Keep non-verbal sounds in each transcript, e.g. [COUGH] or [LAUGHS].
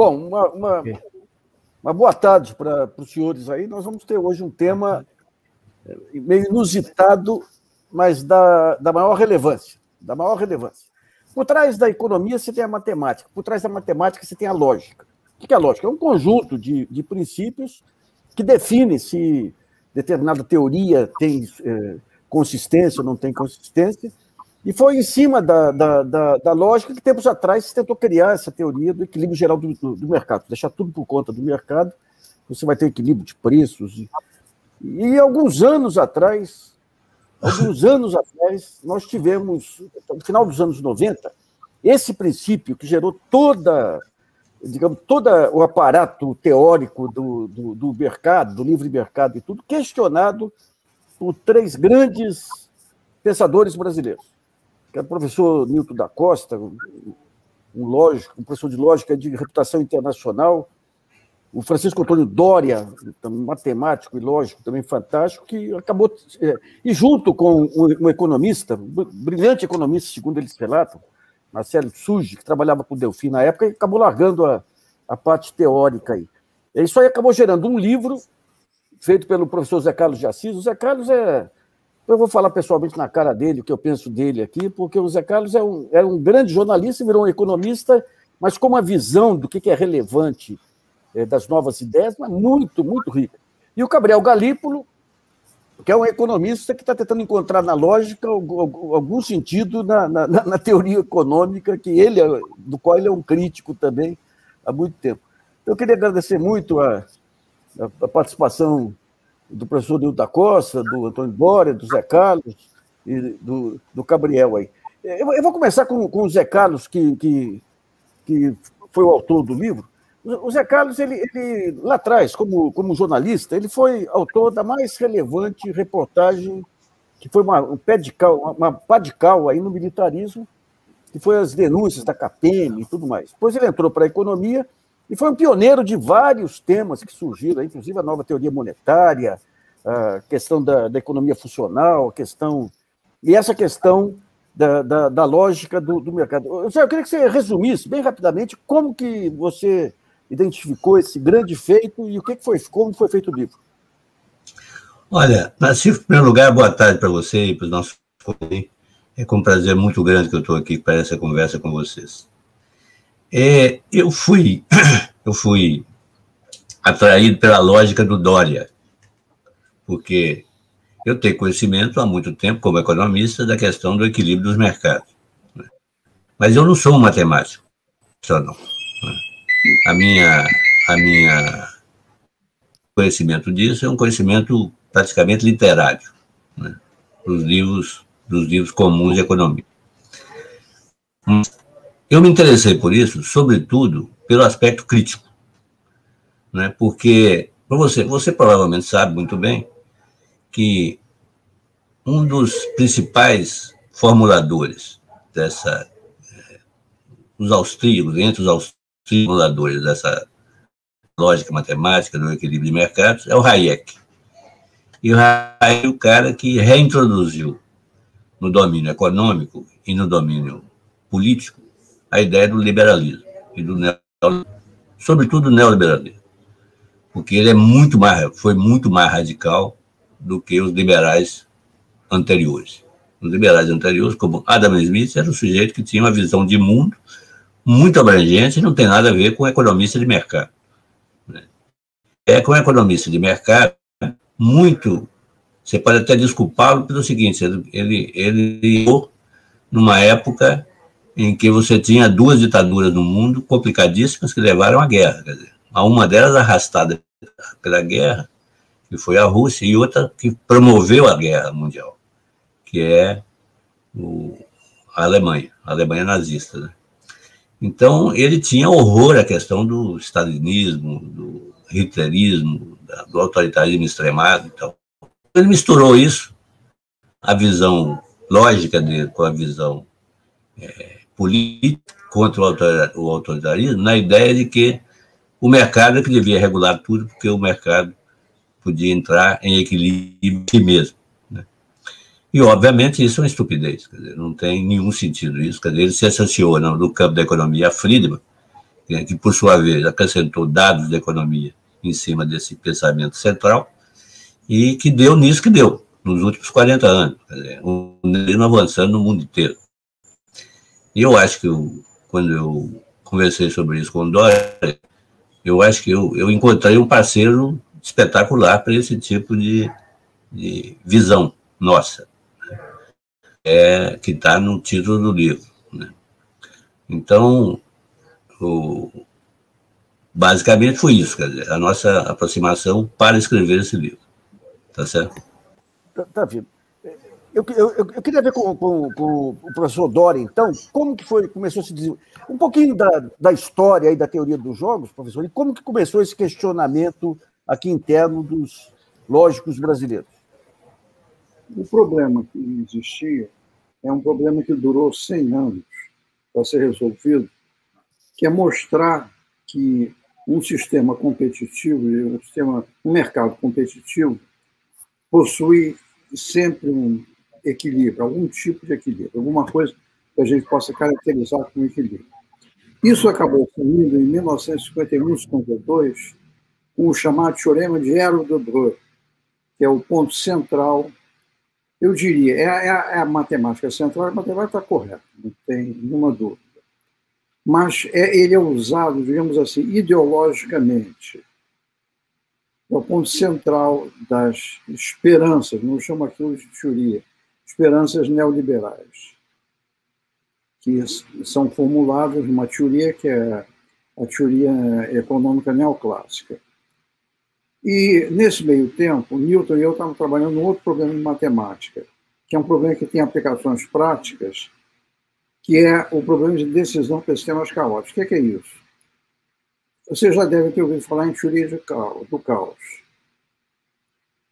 Bom, uma, uma, uma boa tarde para os senhores aí. Nós vamos ter hoje um tema eh, meio inusitado, mas da, da maior relevância. Da maior relevância. Por trás da economia você tem a matemática, por trás da matemática você tem a lógica. O que é a lógica? É um conjunto de, de princípios que define se determinada teoria tem é, consistência ou não tem consistência, e foi em cima da, da, da, da, lógica que tempos atrás se tentou criar essa teoria do equilíbrio geral do, do, do, mercado, deixar tudo por conta do mercado, você vai ter equilíbrio de preços. E, e alguns anos atrás, alguns anos atrás, nós tivemos, no final dos anos 90, esse princípio que gerou toda, digamos, todo o aparato teórico do, do, do mercado, do livre mercado e tudo, questionado por três grandes pensadores brasileiros que era o professor Nilton da Costa, um lógico, um professor de lógica de reputação internacional, o Francisco Antônio Doria, matemático e lógico também fantástico, que acabou, é, e junto com um, economista, brilhante economista, segundo eles relatam, Marcelo Suji, que trabalhava com o Delfim na época, e acabou largando a, a parte teórica aí. Isso aí acabou gerando um livro feito pelo professor Zé Carlos de Assis. O Zé Carlos é eu vou falar pessoalmente na cara dele o que eu penso dele aqui, porque o Zé Carlos é um, é um grande jornalista, virou um economista, mas com uma visão do que é relevante é, das novas ideias, mas muito, muito rica. E o Gabriel Galípolo, que é um economista que está tentando encontrar na lógica algum, sentido na, na, na, teoria econômica, que ele, é, do qual ele é um crítico também há muito tempo. Então, eu queria agradecer muito a, a participação do professor Nildo da Costa, do Antônio Bória, do Zé Carlos e do, do Gabriel aí. Eu, eu, vou começar com, com o Zé Carlos, que, que, que foi o autor do livro. O Zé Carlos, ele, ele, lá atrás, como, como jornalista, ele foi autor da mais relevante reportagem, que foi uma, um pé de cal, uma, pá de cal aí no militarismo, que foi as denúncias da CAPEM e tudo mais. Depois ele entrou para a economia e foi um pioneiro de vários temas que surgiram, inclusive a nova teoria monetária, a questão da, da economia funcional, a questão. E essa questão da, da, da lógica do, do mercado. Eu queria que você resumisse bem rapidamente como que você identificou esse grande feito e o que foi, como foi feito o livro. Olha, Nassif, em primeiro lugar, boa tarde para você e para os nossos. É com um prazer muito grande que eu estou aqui para essa conversa com vocês. É, eu fui, [CLEARS THROAT] eu fui atraído pela lógica do Dória, porque eu tenho conhecimento há muito tempo, como economista, da questão do equilíbrio dos mercados. Né? Mas eu não sou um matemático, só não. Né? A minha, a minha conhecimento disso é um conhecimento praticamente literário, né? dos livros, dos livros comuns de economia. Eu me interessei por isso, sobretudo, pelo aspecto crítico. Né? Porque, você, você provavelmente sabe muito bem que um dos principais formuladores dessa. Eh, os austríacos, entre os austríacos formuladores dessa lógica matemática do equilíbrio de mercados, é o Hayek. E o Hayek é o cara que reintroduziu no domínio econômico e no domínio político a ideia do liberalismo e do sobretudo do neoliberalismo, porque ele é muito mais, foi muito mais radical do que os liberais anteriores. Os liberais anteriores, como Adam Smith, era um sujeito que tinha uma visão de mundo muito abrangente e não tem nada a ver com economista de mercado. Né? É com economista de mercado muito. Você pode até desculpá-lo pelo seguinte: ele, ele, ele numa época em que você tinha duas ditaduras no mundo complicadíssimas que levaram à guerra. Quer dizer, a uma delas arrastada pela guerra, que foi a Rússia, e outra que promoveu a guerra mundial, que é o, a Alemanha, a Alemanha nazista. Né? Então, ele tinha horror à questão do stalinismo, do hitlerismo, do autoritarismo extremado e tal. Ele misturou isso, a visão lógica dele com a visão é, política contra o autoritarismo, na ideia de que o mercado é que devia regular tudo, porque o mercado podia entrar em equilíbrio em si mesmo. Né? E, obviamente, isso é uma estupidez, dizer, não tem nenhum sentido isso. Quer dizer, ele se associou no, no campo da economia a Friedman, que por sua vez acrescentou dados da economia em cima desse pensamento central, e que deu nisso que deu, nos últimos 40 anos, o neoliberalismo avançando no mundo inteiro. E eu acho que eu, quando eu conversei sobre isso com o Dória, eu acho que eu, eu encontrei um parceiro espetacular para esse tipo de, de visão nossa, é, que está no título do livro. Né? Então, o, basicamente foi isso, quer dizer, a nossa aproximação para escrever esse livro. Tá certo? Tá Eu, eu, eu, queria ver com, com, com, o professor Dória, então, como que foi, começou a se desenvolver, um pouquinho da, da história e da teoria dos jogos, professor, e como que começou esse questionamento aqui interno dos lógicos brasileiros? O problema que existia é um problema que durou 100 anos para ser resolvido, que é mostrar que um sistema competitivo, um, sistema, um mercado competitivo, possui sempre um equilíbrio, algum tipo de equilíbrio, alguma coisa que a gente possa caracterizar como equilíbrio. Isso acabou sumindo em 1951, 52, com o chamado Teorema de Aero-Dobreux, que é o ponto central, eu diria, é, é, é a matemática central, a matemática está correta, não tem nenhuma dúvida. Mas é, ele é usado, digamos assim, ideologicamente é o ponto central das esperanças, não chamo aquilo de teoria, esperanças neoliberais, que são formuladas numa teoria que é a teoria econômica neoclássica. E, nesse meio tempo, Newton e eu estávamos trabalhando num outro problema de matemática, que é um problema que tem aplicações práticas, que é o problema de decisão para sistemas caóticos. O que é, que é isso? Você já deve ter ouvido falar em teoria do caos.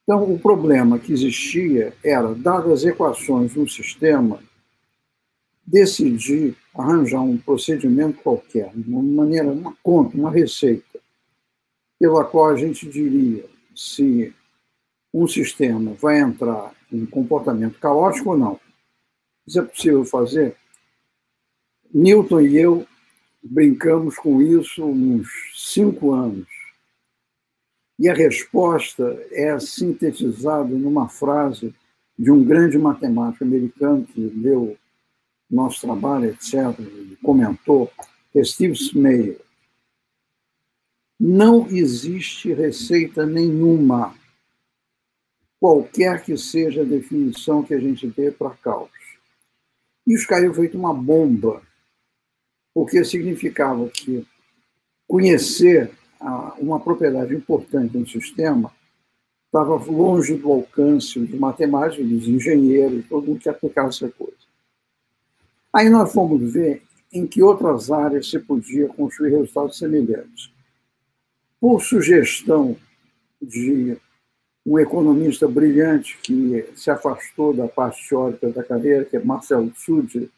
Então, o problema que existia era, dadas as equações de um sistema, decidir arranjar um procedimento qualquer, uma maneira, uma conta, uma receita, pela qual a gente diria se um sistema vai entrar em comportamento caótico ou não. Isso é possível fazer? Newton e eu brincamos com isso uns cinco anos. E a resposta é sintetizada numa frase de um grande matemático americano que leu nosso trabalho, etc., e comentou, é Steve Smeyer. Não existe receita nenhuma, qualquer que seja a definição que a gente dê para caos. Isso caiu feito uma bomba porque significava que conhecer uma propriedade importante no sistema estava longe do alcance dos matemáticos, dos engenheiros, todo mundo que aplicava essa coisa. Aí nós fomos ver em que outras áreas se podia construir resultados semelhantes. Por sugestão de um economista brilhante que se afastou da parte teórica da carreira, que é Marcelo Tsudi,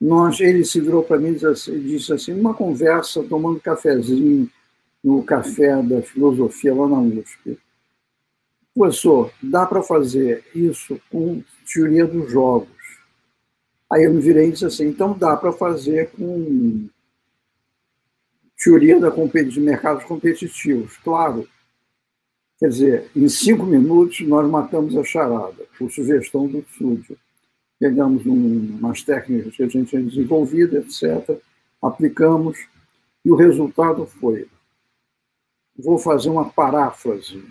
nós, ele se virou para mim e disse assim, assim, numa conversa, tomando cafezinho no café da filosofia lá na USP. Professor, dá para fazer isso com teoria dos jogos. Aí eu me virei e disse assim, então dá para fazer com teoria da, de mercados competitivos, claro. Quer dizer, em cinco minutos nós matamos a charada, por sugestão do estúdio pegamos um, umas técnicas que a gente tinha desenvolvido, etc., aplicamos, e o resultado foi: vou fazer uma paráfrase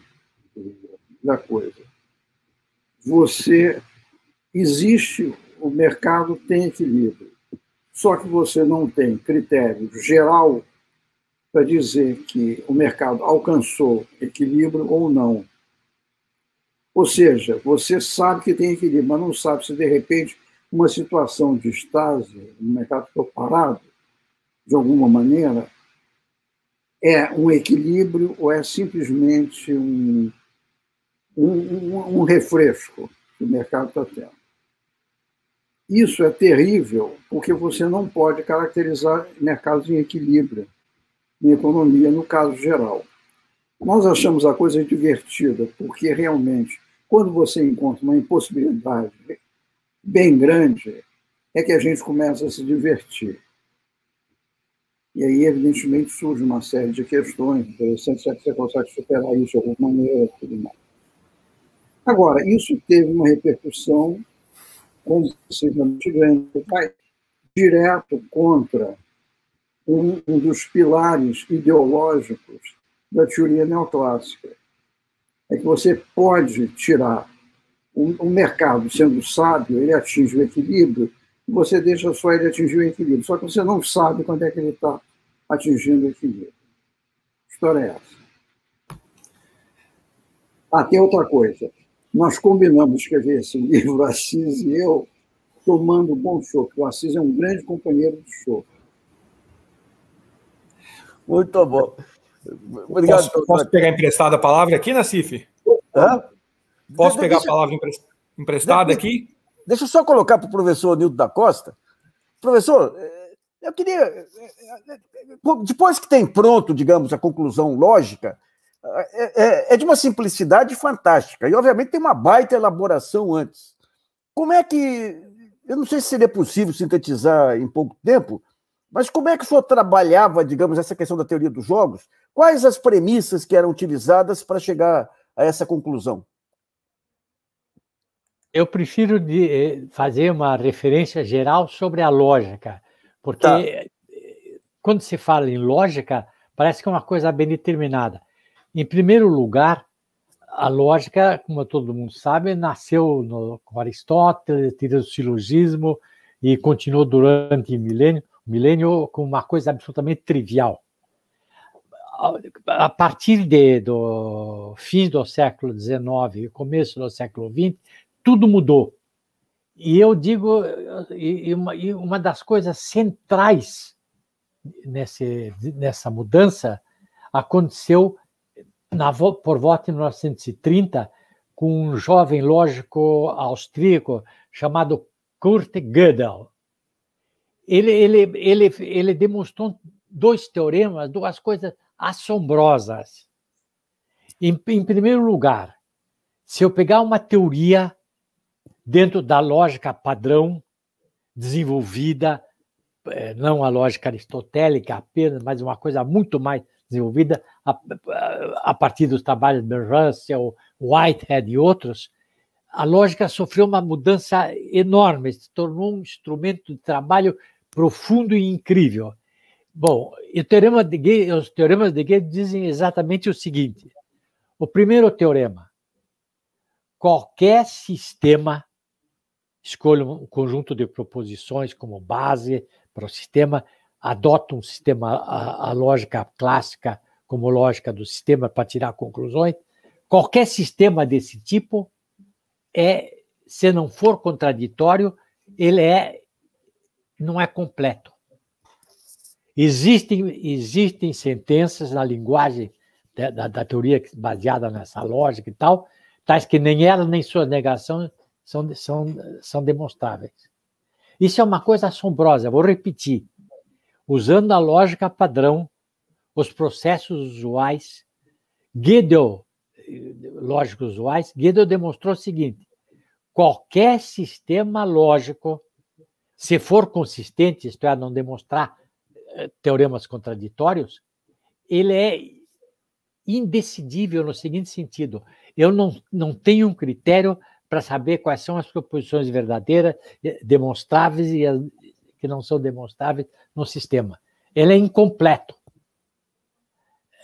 da coisa. Você existe, o mercado tem equilíbrio, só que você não tem critério geral para dizer que o mercado alcançou equilíbrio ou não. Ou seja, você sabe que tem equilíbrio, mas não sabe se, de repente, uma situação de estase, no mercado ficou parado, de alguma maneira, é um equilíbrio ou é simplesmente um, um, um refresco que o mercado está tendo. Isso é terrível, porque você não pode caracterizar mercados em equilíbrio, em economia, no caso geral. Nós achamos a coisa divertida, porque realmente quando você encontra uma impossibilidade bem grande, é que a gente começa a se divertir. E aí, evidentemente, surge uma série de questões interessantes, se que você consegue superar isso de alguma maneira tudo mais. Agora, isso teve uma repercussão consideravelmente grande, vai direto contra um, um dos pilares ideológicos da teoria neoclássica. É que você pode tirar o, mercado sendo sábio, ele atinge o equilíbrio, e você deixa só ele atingir o equilíbrio. Só que você não sabe quando é que ele está atingindo o equilíbrio. História é essa? Ah, outra coisa. Nós combinamos escrever esse [LAUGHS] livro, Assis e eu, tomando bom chopp. O Assis é um grande companheiro de chopp. Muito bom. Obrigado. Posso, posso pegar emprestada a palavra aqui, Nacife? Hã? Posso pegar deixa, a palavra emprestada aqui? Deixa eu só colocar para o professor Nildo da Costa. Professor, eh, eu queria. Eh, eh, depois que tem pronto, digamos, a conclusão lógica, é, é, é de uma simplicidade fantástica. E, obviamente, tem uma baita elaboração antes. Como é que. Eu não sei se seria possível sintetizar em pouco tempo, mas como é que o senhor trabalhava, digamos, essa questão da teoria dos jogos? Quais as premissas que eram utilizadas para chegar a essa conclusão? Eu prefiro eh, fazer uma referência geral sobre a lógica, porque tá. quando se fala em lógica, parece que é uma coisa bem determinada. Em primeiro lugar, a lógica, como todo mundo sabe, nasceu no, com Aristóteles, teve o silogismo e continuou durante milênio milênio como uma coisa absolutamente trivial. A partir de, do fim do século XIX e começo do século XX, tudo mudou. E eu digo, e uma, e uma das coisas centrais nesse, nessa mudança aconteceu na, por volta de 1930 com um jovem lógico austríaco chamado Kurt Gödel ele, ele, ele, ele demonstrou dois teoremas, duas coisas assombrosas. Em, em primeiro lugar, se eu pegar uma teoria dentro da lógica padrão desenvolvida, eh, não a lógica aristotélica apenas, mas uma coisa muito mais desenvolvida a, a partir dos trabalhos de Russell, Whitehead e outros, a lógica sofreu uma mudança enorme, se tornou um instrumento de trabalho profundo e incrível. Bom, o teorema de Gay, os teoremas de Gay dizem exatamente o seguinte: o primeiro teorema, qualquer sistema, escolha um conjunto de proposições como base para o sistema, adota um sistema, a, a lógica clássica como lógica do sistema para tirar conclusões. Qualquer sistema desse tipo é, se não for contraditório, ele é não é completo. Existem, existem sentenças na linguagem da, da, da, teoria baseada nessa lógica e tal, tais que nem ela nem sua negação são, são, são demonstráveis. Isso é uma coisa assombrosa, vou repetir. Usando a lógica padrão, os processos usuais, Gödel, lógicos usuais, Gödel demonstrou o seguinte: qualquer sistema lógico se for consistente, isto é, não demonstrar teoremas contraditórios, ele é indecidível no seguinte sentido: eu não, não tenho um critério para saber quais são as proposições verdadeiras, eh, demonstráveis e as que não são demonstráveis no sistema. Ele é incompleto.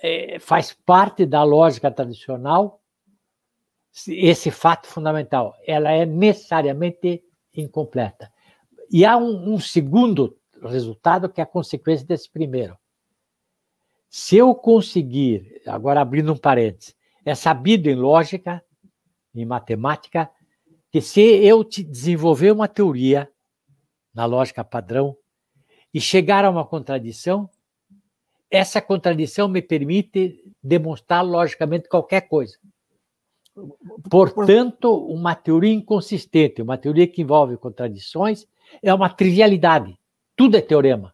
É, faz parte da lógica tradicional esse fato fundamental. Ela é necessariamente incompleta. E há um, um segundo resultado que é a consequência desse primeiro. Se eu conseguir, agora abrindo um parênteses, é sabido em lógica, em matemática, que se eu desenvolver uma teoria na lógica padrão e chegar a uma contradição, essa contradição me permite demonstrar logicamente qualquer coisa. Portanto, uma teoria inconsistente, uma teoria que envolve contradições, é uma trivialidade. Tudo é teorema.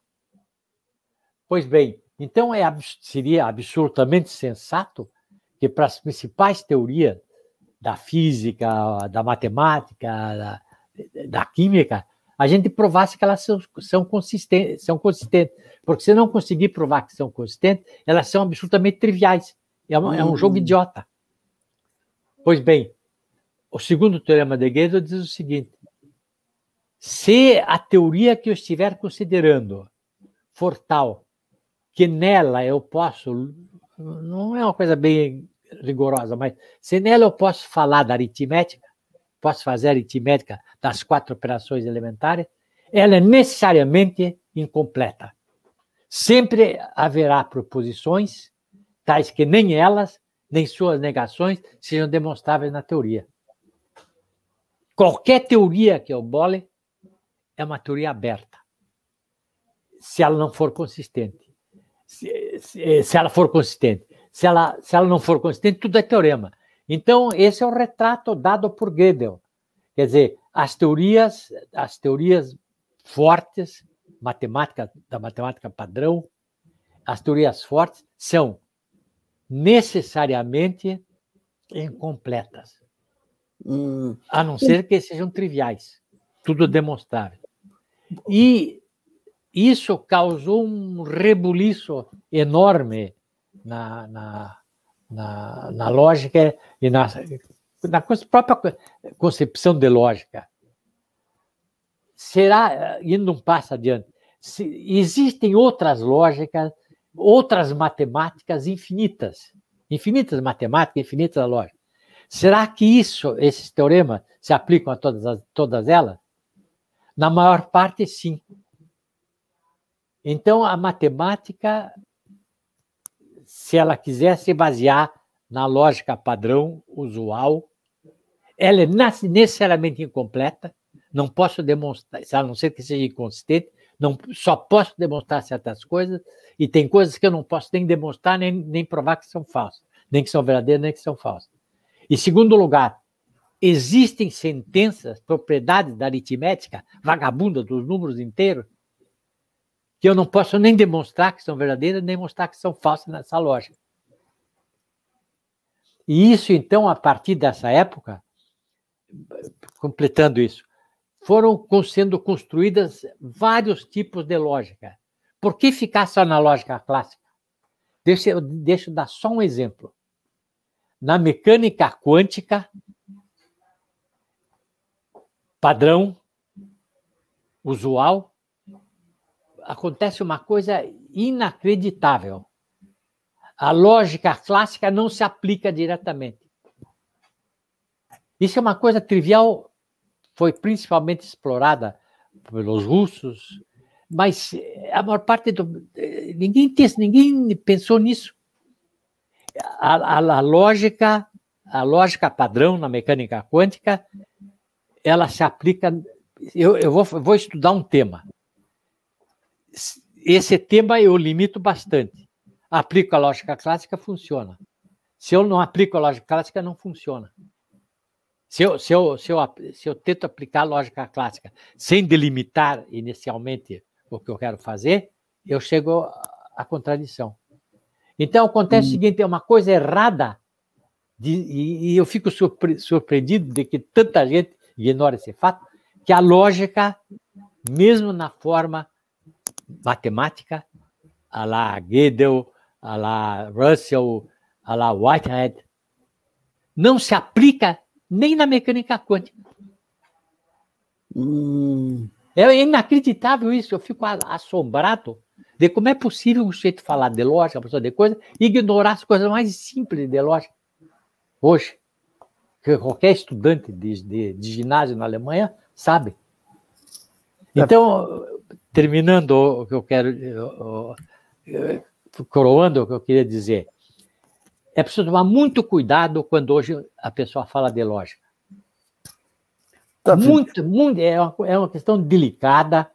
Pois bem, então é, seria absolutamente sensato que para as principais teorias da física, da matemática, da, da química, a gente provasse que elas são, são, consistentes, são consistentes. Porque se não conseguir provar que são consistentes, elas são absolutamente triviais. É, uma, é um jogo hum. idiota. Pois bem, o segundo teorema de Gödel diz o seguinte: se a teoria que eu estiver considerando for tal que nela eu posso, não é uma coisa bem rigorosa, mas se nela eu posso falar da aritmética, posso fazer aritmética das quatro operações elementares, ela é necessariamente incompleta. Sempre haverá proposições, tais que nem elas, nem suas negações, sejam demonstráveis na teoria. Qualquer teoria que eu bole é uma teoria aberta, se ela não for consistente. Se, se, se ela for consistente. Se ela, se ela não for consistente, tudo é teorema. Então, esse é o retrato dado por Gödel. Quer dizer, as teorias, as teorias fortes, matemática da matemática padrão, as teorias fortes são necessariamente incompletas. Hum. A não ser que sejam triviais. Tudo demonstrável. E isso causou um rebuliço enorme na, na, na, na lógica e na, na própria concepção de lógica. Será, indo um passo adiante, se, existem outras lógicas, outras matemáticas infinitas, infinitas matemáticas, infinitas lógicas. Será que isso, esses teoremas, se aplicam a todas, as, todas elas? Na maior parte, sim. Então, a matemática, se ela quiser se basear na lógica padrão usual, ela é necessariamente incompleta, não posso demonstrar, a não ser que seja inconsistente, não, só posso demonstrar certas coisas, e tem coisas que eu não posso nem demonstrar, nem, nem provar que são falsas, nem que são verdadeiras, nem que são falsas. E segundo lugar, existem sentenças, propriedades da aritmética, vagabunda dos números inteiros, que eu não posso nem demonstrar que são verdadeiras, nem mostrar que são falsas nessa lógica. E isso, então, a partir dessa época, completando isso, foram sendo construídas vários tipos de lógica. Por que ficar só na lógica clássica? Deixa eu, deixa eu dar só um exemplo. Na mecânica quântica, padrão, usual, acontece uma coisa inacreditável. A lógica clássica não se aplica diretamente. Isso é uma coisa trivial, foi principalmente explorada pelos russos, mas a maior parte do. Ninguém, ninguém pensou nisso. A, a, a, lógica, a lógica padrão na mecânica quântica, ela se aplica. Eu, eu vou, vou estudar um tema. Esse tema eu limito bastante. Aplico a lógica clássica, funciona. Se eu não aplico a lógica clássica, não funciona. Se eu, se, eu, se, eu, se eu tento aplicar a lógica clássica sem delimitar inicialmente o que eu quero fazer, eu chego à contradição. Então, acontece hum. o seguinte: é uma coisa errada, de, e, e, eu fico surpre, surpreendido de que tanta gente ignora esse fato, que a lógica, mesmo na forma matemática, a la Gödel, a la Russell, a la Whitehead, não se aplica nem na mecânica quântica. Hum. É inacreditável isso, eu fico assombrado de como é possível um sujeito falar de lógica, pessoa de coisa, e ignorar as coisas mais simples de lógica. Hoje, que qualquer estudante de, de, de ginásio na Alemanha sabe. Então, terminando o que eu quero, coroando o que eu queria dizer, é preciso tomar muito cuidado quando hoje a pessoa fala de lógica. Tá muito, muito, é uma, é uma questão delicada.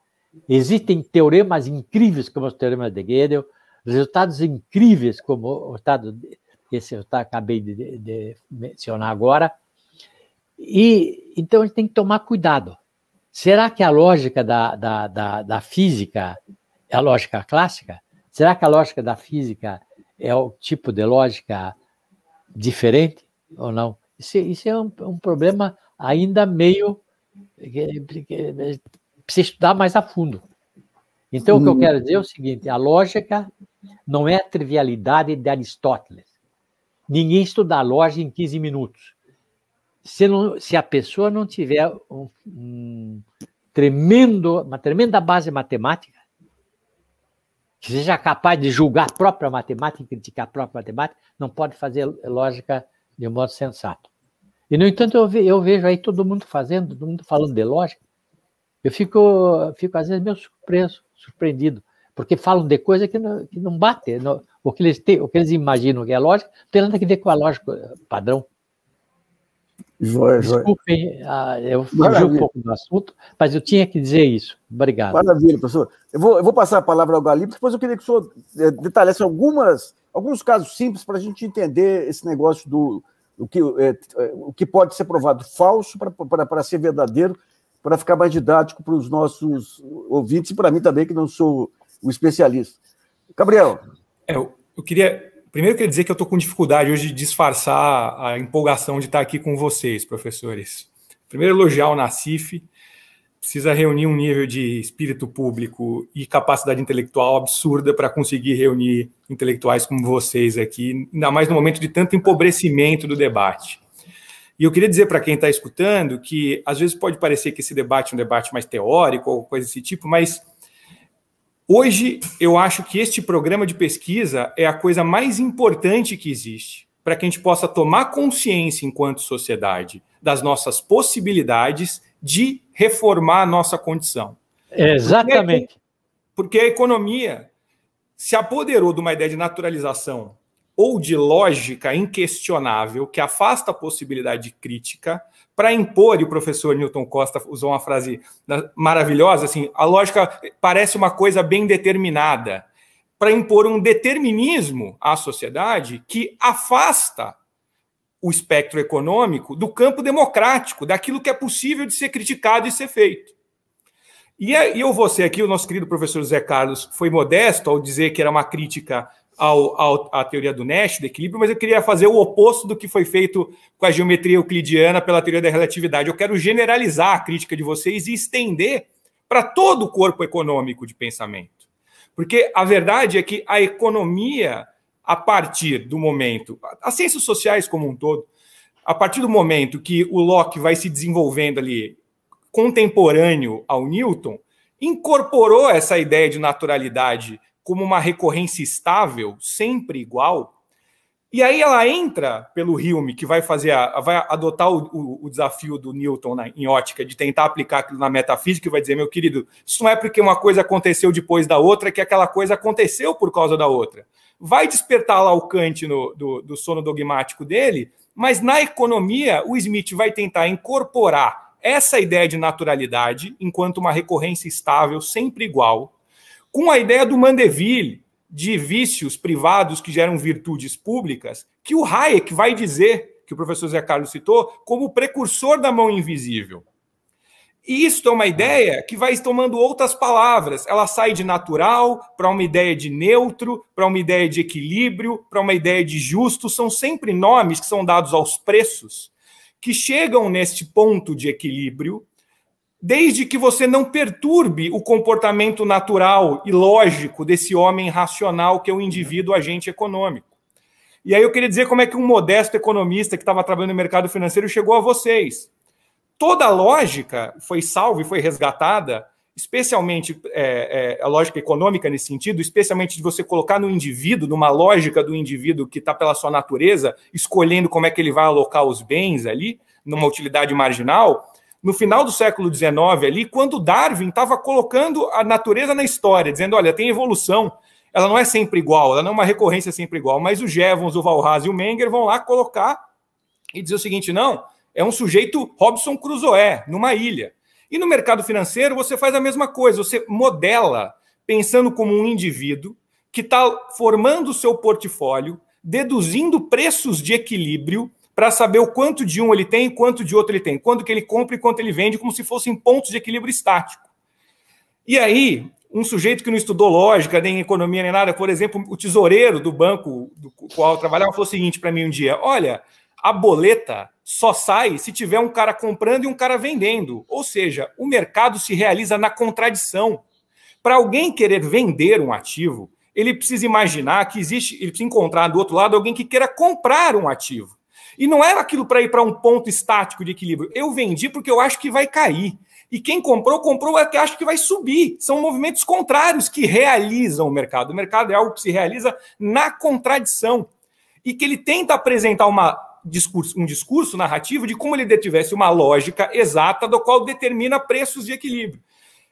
Existem teoremas incríveis, como os teoremas de Gödel, resultados incríveis, como o resultado esse eu acabei de, de, mencionar agora. E então a gente tem que tomar cuidado. Será que a lógica da, da, da, da física é a lógica clássica? Será que a lógica da física é o tipo de lógica diferente ou não? Isso, isso é um, um, problema ainda meio precisa estudar mais a fundo. Então, o que eu quero dizer é o seguinte: a lógica não é a trivialidade de Aristóteles. Ninguém estuda a lógica em 15 minutos. Se, não, se a pessoa não tiver um, um tremendo, uma tremenda base matemática, que seja capaz de julgar a própria matemática e criticar a própria matemática, não pode fazer lógica de um modo sensato. E, no entanto, eu, ve, eu vejo aí todo mundo fazendo, todo mundo falando de lógica. Eu fico, fico às vezes, meio surpreso, surpreendido, porque falam de coisa que não, que não bate. Não, o, que eles têm, o que eles imaginam que é lógica não tem nada a ver com a lógica padrão. Joia, Desculpem, joia. eu fugi um pouco do assunto, mas eu tinha que dizer isso. Obrigado. Maravilha, professor. Eu vou, eu vou passar a palavra ao Galip, depois eu queria que o senhor eh, detalhasse algumas, alguns casos simples para a gente entender esse negócio do o que, é, o que pode ser provado falso para ser verdadeiro, para ficar mais didático para os nossos ouvintes e para mim também, que não sou o especialista. Gabriel. É, eu, eu queria Primeiro, queria dizer que eu estou com dificuldade hoje de disfarçar a empolgação de estar aqui com vocês, professores. Primeiro, elogiar o Nacif. Precisa reunir um nível de espírito público e capacidade intelectual absurda para conseguir reunir intelectuais como vocês aqui, ainda mais no momento de tanto empobrecimento do debate. E eu queria dizer para quem está escutando que às vezes pode parecer que esse debate é um debate mais teórico ou coisa desse tipo, mas Hoje, eu acho que este programa de pesquisa é a coisa mais importante que existe para que a gente possa tomar consciência, enquanto sociedade, das nossas possibilidades de reformar a nossa condição. Exatamente. Porque, porque a economia se apoderou de uma ideia de naturalização ou de lógica inquestionável que afasta a possibilidade de crítica para impor, e o professor Newton Costa usou uma frase maravilhosa, assim, a lógica parece uma coisa bem determinada, para impor um determinismo à sociedade que afasta o espectro econômico do campo democrático, daquilo que é possível de ser criticado e ser feito. E eu vou ser aqui, o nosso querido professor Zé Carlos foi modesto ao dizer que era uma crítica ao, ao, à teoria do Nash, do equilíbrio, mas eu queria fazer o oposto do que foi feito com a geometria euclidiana pela teoria da relatividade. Eu quero generalizar a crítica de vocês e estender para todo o corpo econômico de pensamento. Porque a verdade é que a economia, a partir do momento, as ciências sociais como um todo, a partir do momento que o Locke vai se desenvolvendo ali contemporâneo ao Newton, incorporou essa ideia de naturalidade como uma recorrência estável, sempre igual. E aí ela entra pelo Hume, que vai fazer a, vai adotar o, o, o desafio do Newton na, em ótica de tentar aplicar aquilo na metafísica e vai dizer, meu querido, isso não é porque uma coisa aconteceu depois da outra que aquela coisa aconteceu por causa da outra. Vai despertar lá o Kant no, do, do sono dogmático dele, mas na economia o Smith vai tentar incorporar essa ideia de naturalidade enquanto uma recorrência estável, sempre igual, com a ideia do Mandeville, de vícios privados que geram virtudes públicas, que o Hayek vai dizer, que o professor Zé Carlos citou, como precursor da mão invisível. E isso é uma ideia que vai tomando outras palavras. Ela sai de natural para uma ideia de neutro, para uma ideia de equilíbrio, para uma ideia de justo. São sempre nomes que são dados aos preços que chegam neste ponto de equilíbrio desde que você não perturbe o comportamento natural e lógico desse homem racional que é o indivíduo agente econômico. E aí eu queria dizer como é que um modesto economista que estava trabalhando no mercado financeiro chegou a vocês. Toda a lógica foi salva e foi resgatada, especialmente é, é, a lógica econômica nesse sentido, especialmente de você colocar no indivíduo, numa lógica do indivíduo que está pela sua natureza, escolhendo como é que ele vai alocar os bens ali, numa utilidade marginal, no final do século XIX, ali, quando Darwin estava colocando a natureza na história, dizendo: olha, tem evolução, ela não é sempre igual, ela não é uma recorrência sempre igual, mas o Jevons, o Valraz e o Menger vão lá colocar e dizer o seguinte: não, é um sujeito Robson Crusoe, numa ilha. E no mercado financeiro você faz a mesma coisa, você modela pensando como um indivíduo que está formando o seu portfólio, deduzindo preços de equilíbrio para saber o quanto de um ele tem quanto de outro ele tem, quanto que ele compra e quanto ele vende, como se fossem pontos de equilíbrio estático. E aí, um sujeito que não estudou lógica, nem economia, nem nada, por exemplo, o tesoureiro do banco do qual eu trabalhava, falou o seguinte para mim um dia: olha, a boleta só sai se tiver um cara comprando e um cara vendendo. Ou seja, o mercado se realiza na contradição. Para alguém querer vender um ativo, ele precisa imaginar que existe, ele precisa encontrar do outro lado alguém que queira comprar um ativo. E não era aquilo para ir para um ponto estático de equilíbrio. Eu vendi porque eu acho que vai cair. E quem comprou, comprou porque acha que vai subir. São movimentos contrários que realizam o mercado. O mercado é algo que se realiza na contradição. E que ele tenta apresentar uma discurso, um discurso narrativo de como ele tivesse uma lógica exata do qual determina preços de equilíbrio.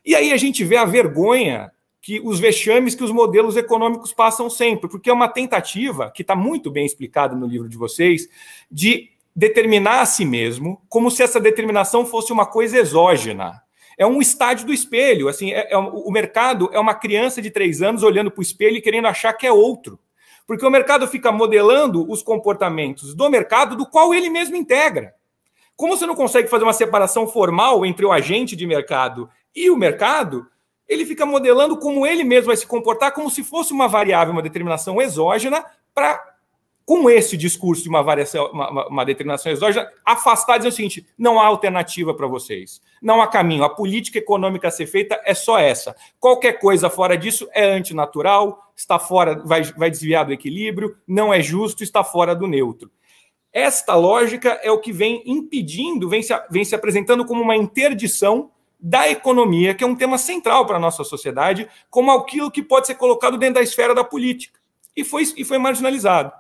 E aí a gente vê a vergonha que os vexames que os modelos econômicos passam sempre, porque é uma tentativa, que está muito bem explicada no livro de vocês, de determinar a si mesmo como se essa determinação fosse uma coisa exógena. É um estádio do espelho. Assim, é, é, o mercado é uma criança de três anos olhando para o espelho e querendo achar que é outro. Porque o mercado fica modelando os comportamentos do mercado do qual ele mesmo integra. Como você não consegue fazer uma separação formal entre o agente de mercado e o mercado, ele fica modelando como ele mesmo vai se comportar, como se fosse uma variável, uma determinação exógena, para, com esse discurso de uma, variação, uma, uma determinação exógena, afastar e dizer o seguinte: não há alternativa para vocês, não há caminho, a política econômica a ser feita é só essa. Qualquer coisa fora disso é antinatural, está fora, vai, vai desviar do equilíbrio, não é justo, está fora do neutro. Esta lógica é o que vem impedindo, vem se, vem se apresentando como uma interdição da economia, que é um tema central para a nossa sociedade, como aquilo que pode ser colocado dentro da esfera da política. E foi, e foi marginalizado.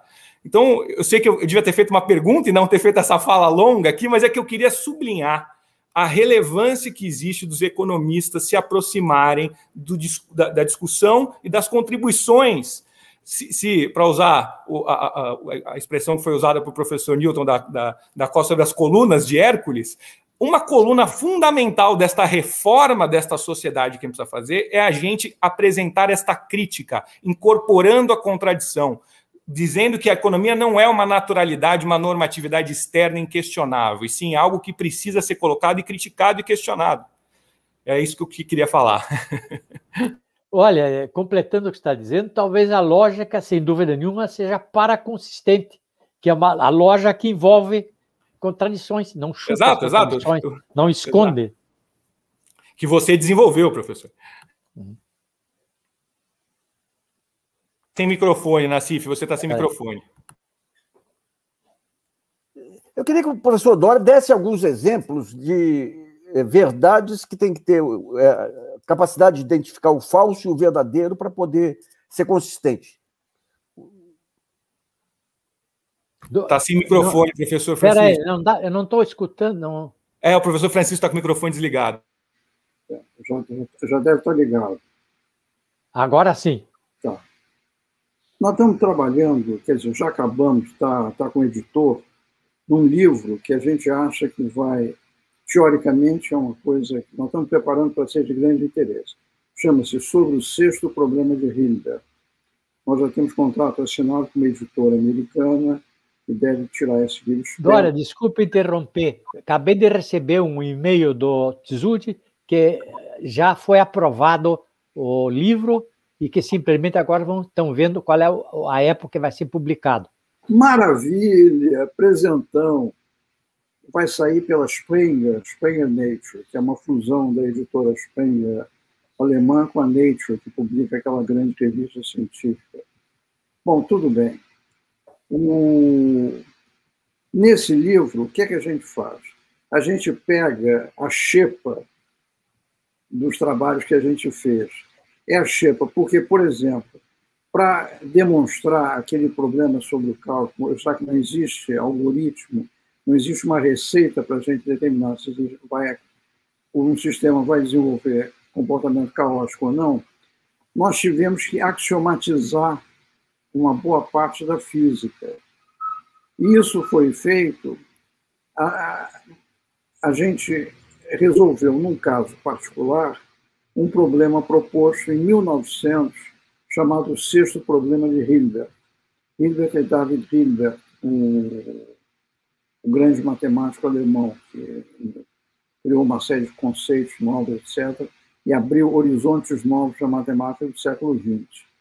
Então, eu sei que eu devia ter feito uma pergunta e não ter feito essa fala longa aqui, mas é que eu queria sublinhar a relevância que existe dos economistas se aproximarem do, da, da discussão e das contribuições se, se para usar a, a, a, expressão que foi usada pelo professor Newton da, da, da Costa sobre as colunas de Hércules, uma coluna fundamental desta reforma desta sociedade que a gente precisa fazer é a gente apresentar esta crítica, incorporando a contradição, dizendo que a economia não é uma naturalidade, uma normatividade externa inquestionável, e sim algo que precisa ser colocado e criticado e questionado. É isso que eu queria falar. [LAUGHS] Olha, é, completando o que está dizendo, talvez a lógica, sem dúvida nenhuma, seja paraconsistente, que é uma, a lógica que envolve contradições, não chuta exato, exato. não esconde. Exato. Que você desenvolveu, professor. Uhum. Sem microfone, Nassif, você está sem é. microfone. Eu queria que o professor Dória desse alguns exemplos de eh, verdades que tem que ter é, capacidade de identificar o falso e o verdadeiro para poder ser consistente. Está sem microfone, não, professor Francisco. Espera aí, não dá, eu não estou escutando. Não. É, o professor Francisco está com o microfone desligado. Já, já deve estar ligado. Agora sim. Tá. Nós estamos trabalhando, quer dizer, já acabamos, está tá com o editor, num livro que a gente acha que vai, teoricamente, é uma coisa que nós estamos preparando para ser de grande interesse. Chama-se Sobre o Sexto Problema de Hilbert. Nós já temos contrato assinado com uma editora americana, que deve tirar esse vírus. Dora, desculpe interromper. Acabei de receber um e-mail do Tsuji que já foi aprovado o livro e que simplesmente agora vão, estão vendo qual é a época que vai ser publicado. Maravilha! Presentão! Vai sair pela Springer, Springer Nature, que é uma fusão da editora Springer alemã com a Nature, que publica aquela grande revista científica. Bom, tudo bem. Nesse livro, o que é que a gente faz? A gente pega a xepa dos trabalhos que a gente fez. É a xepa, porque, por exemplo, para demonstrar aquele problema sobre o cálculo, já que não existe algoritmo, não existe uma receita para a gente determinar se vai, um sistema vai desenvolver comportamento caótico ou não, nós tivemos que axiomatizar uma boa parte da física. Isso foi feito, a, a gente resolveu, num caso particular, um problema proposto em 1900, chamado Sexto Problema de Hilbert. Hilbert é David Hilbert, um, um grande matemático alemão, que criou uma série de conceitos novos, etc., e abriu horizontes novos para a matemática do século XX.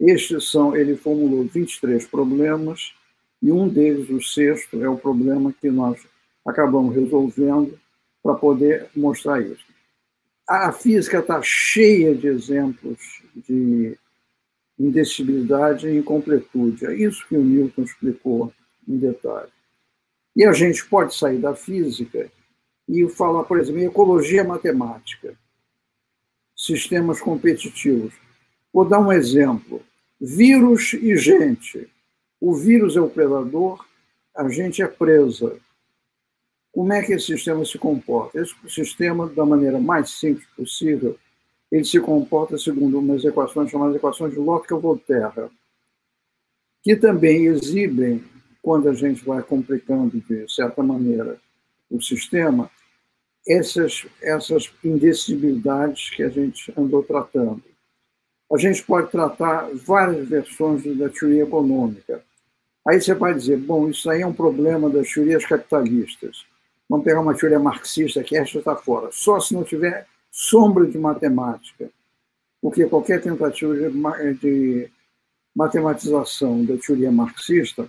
Estes são, ele formulou 23 problemas E um deles, o sexto, é o problema que nós acabamos resolvendo para poder mostrar isso. A física está cheia de exemplos de indecibilidade e incompletude. É isso que o Newton explicou em detalhe. E a gente pode sair da física e falar, por exemplo, em ecologia matemática, sistemas competitivos. Vou dar um exemplo. Vírus e gente. O vírus é o predador, a gente é presa. Como é que esse sistema se comporta? Esse sistema, da maneira mais simples possível, ele se comporta segundo umas equações chamadas equações de Lotka-Volterra, que também exibem, quando a gente vai complicando de certa maneira o sistema, essas, essas indecibilidades que a gente andou tratando. A gente pode tratar várias versões da teoria econômica. Aí você vai dizer, bom, isso aí é um problema das teorias capitalistas. Vamos pegar uma teoria marxista que esta está fora. Só se não tiver sombra de matemática, porque qualquer tentativa de, matematização da teoria marxista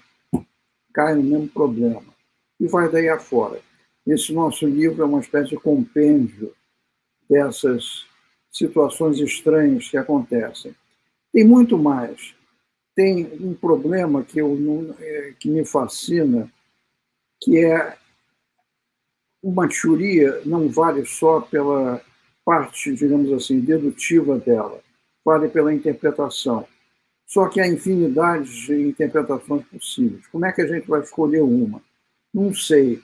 cai no mesmo problema. E vai daí afora. Esse nosso livro é uma espécie de compêndio dessas situações estranhas que acontecem. Tem muito mais. Tem um problema que, eu, é, que me fascina, que é uma teoria não vale só pela parte, digamos assim, dedutiva dela, vale pela interpretação. Só que há infinidade de interpretações possíveis. Como é que a gente vai escolher uma? Não sei.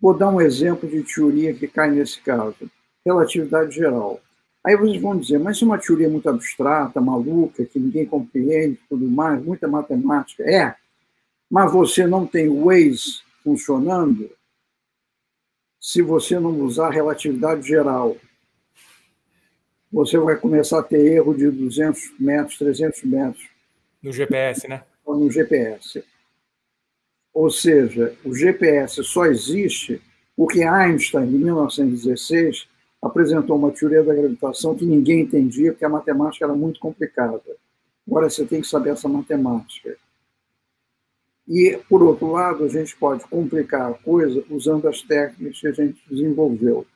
Vou dar um exemplo de teoria que cai nesse caso. Relatividade geral. Aí vocês vão dizer, mas isso é uma teoria muito abstrata, maluca, que ninguém compreende, tudo mais, muita matemática. É, mas você não tem Waze funcionando se você não usar relatividade geral você vai começar a ter erro de 200 metros, 300 metros. No GPS, né? No GPS. Ou seja, o GPS só existe porque Einstein, em 1916, apresentou uma teoria da gravitação que ninguém entendia, porque a matemática era muito complicada. Agora você tem que saber essa matemática. E, por outro lado, a gente pode complicar a coisa usando as técnicas que a gente desenvolveu.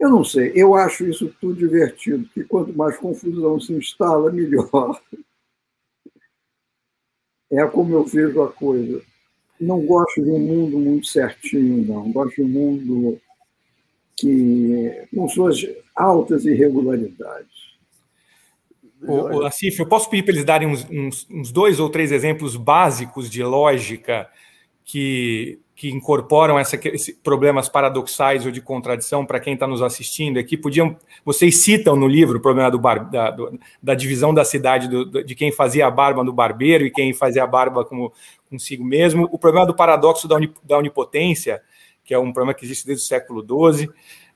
Eu não sei, eu acho isso tudo divertido, que quanto mais confusão se instala, melhor. É como eu vejo a coisa. Não gosto de um mundo muito certinho, não. Gosto de um mundo que com suas altas irregularidades. O, o eu posso pedir para eles darem uns, uns, uns dois ou três exemplos básicos de lógica que que incorporam essa, esse, problemas paradoxais ou de contradição para quem está nos assistindo aqui. Podiam, vocês citam no livro o problema do bar, da, do, da, divisão da cidade do, de quem fazia a barba no barbeiro e quem fazia a barba como, consigo mesmo. O problema do paradoxo da, da onipotência, que é um problema que existe desde o século XII.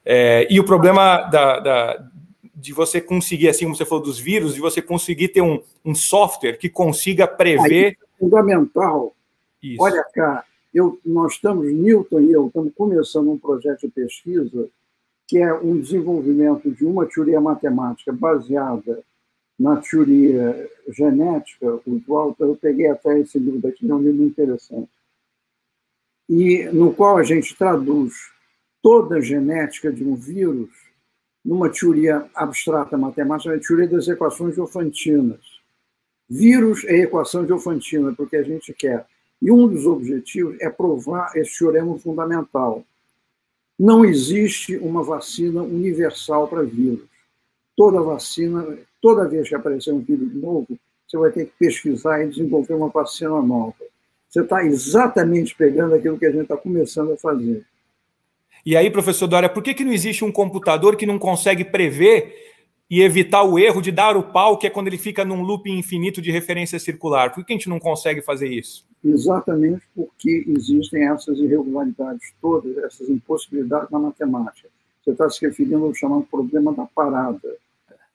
É, e o problema da, da, de você conseguir, assim como você falou dos vírus, de você conseguir ter um, um software que consiga prever. Aí, fundamental. Isso. Olha cá, eu, nós estamos, Newton e eu, estamos começando um projeto de pesquisa que é um desenvolvimento de uma teoria matemática baseada na teoria genética, o Walter, eu peguei até esse livro daqui, é um livro interessante, e no qual a gente traduz toda a genética de um vírus numa teoria abstrata matemática, a teoria das equações diofantinas. Vírus é equação diofantina, porque a gente quer e um dos objetivos é provar esse teorema fundamental. Não existe uma vacina universal para vírus. Toda vacina, toda vez que aparecer um vírus novo, você vai ter que pesquisar e desenvolver uma vacina nova. Você está exatamente pegando aquilo que a gente está começando a fazer. E aí, professor Dória, por que, que não existe um computador que não consegue prever e evitar o erro de dar o pau, que é quando ele fica num loop infinito de referência circular? Por que a gente não consegue fazer isso? Exatamente porque existem essas irregularidades todas, essas impossibilidades na matemática. Você está se referindo ao chamado problema da parada.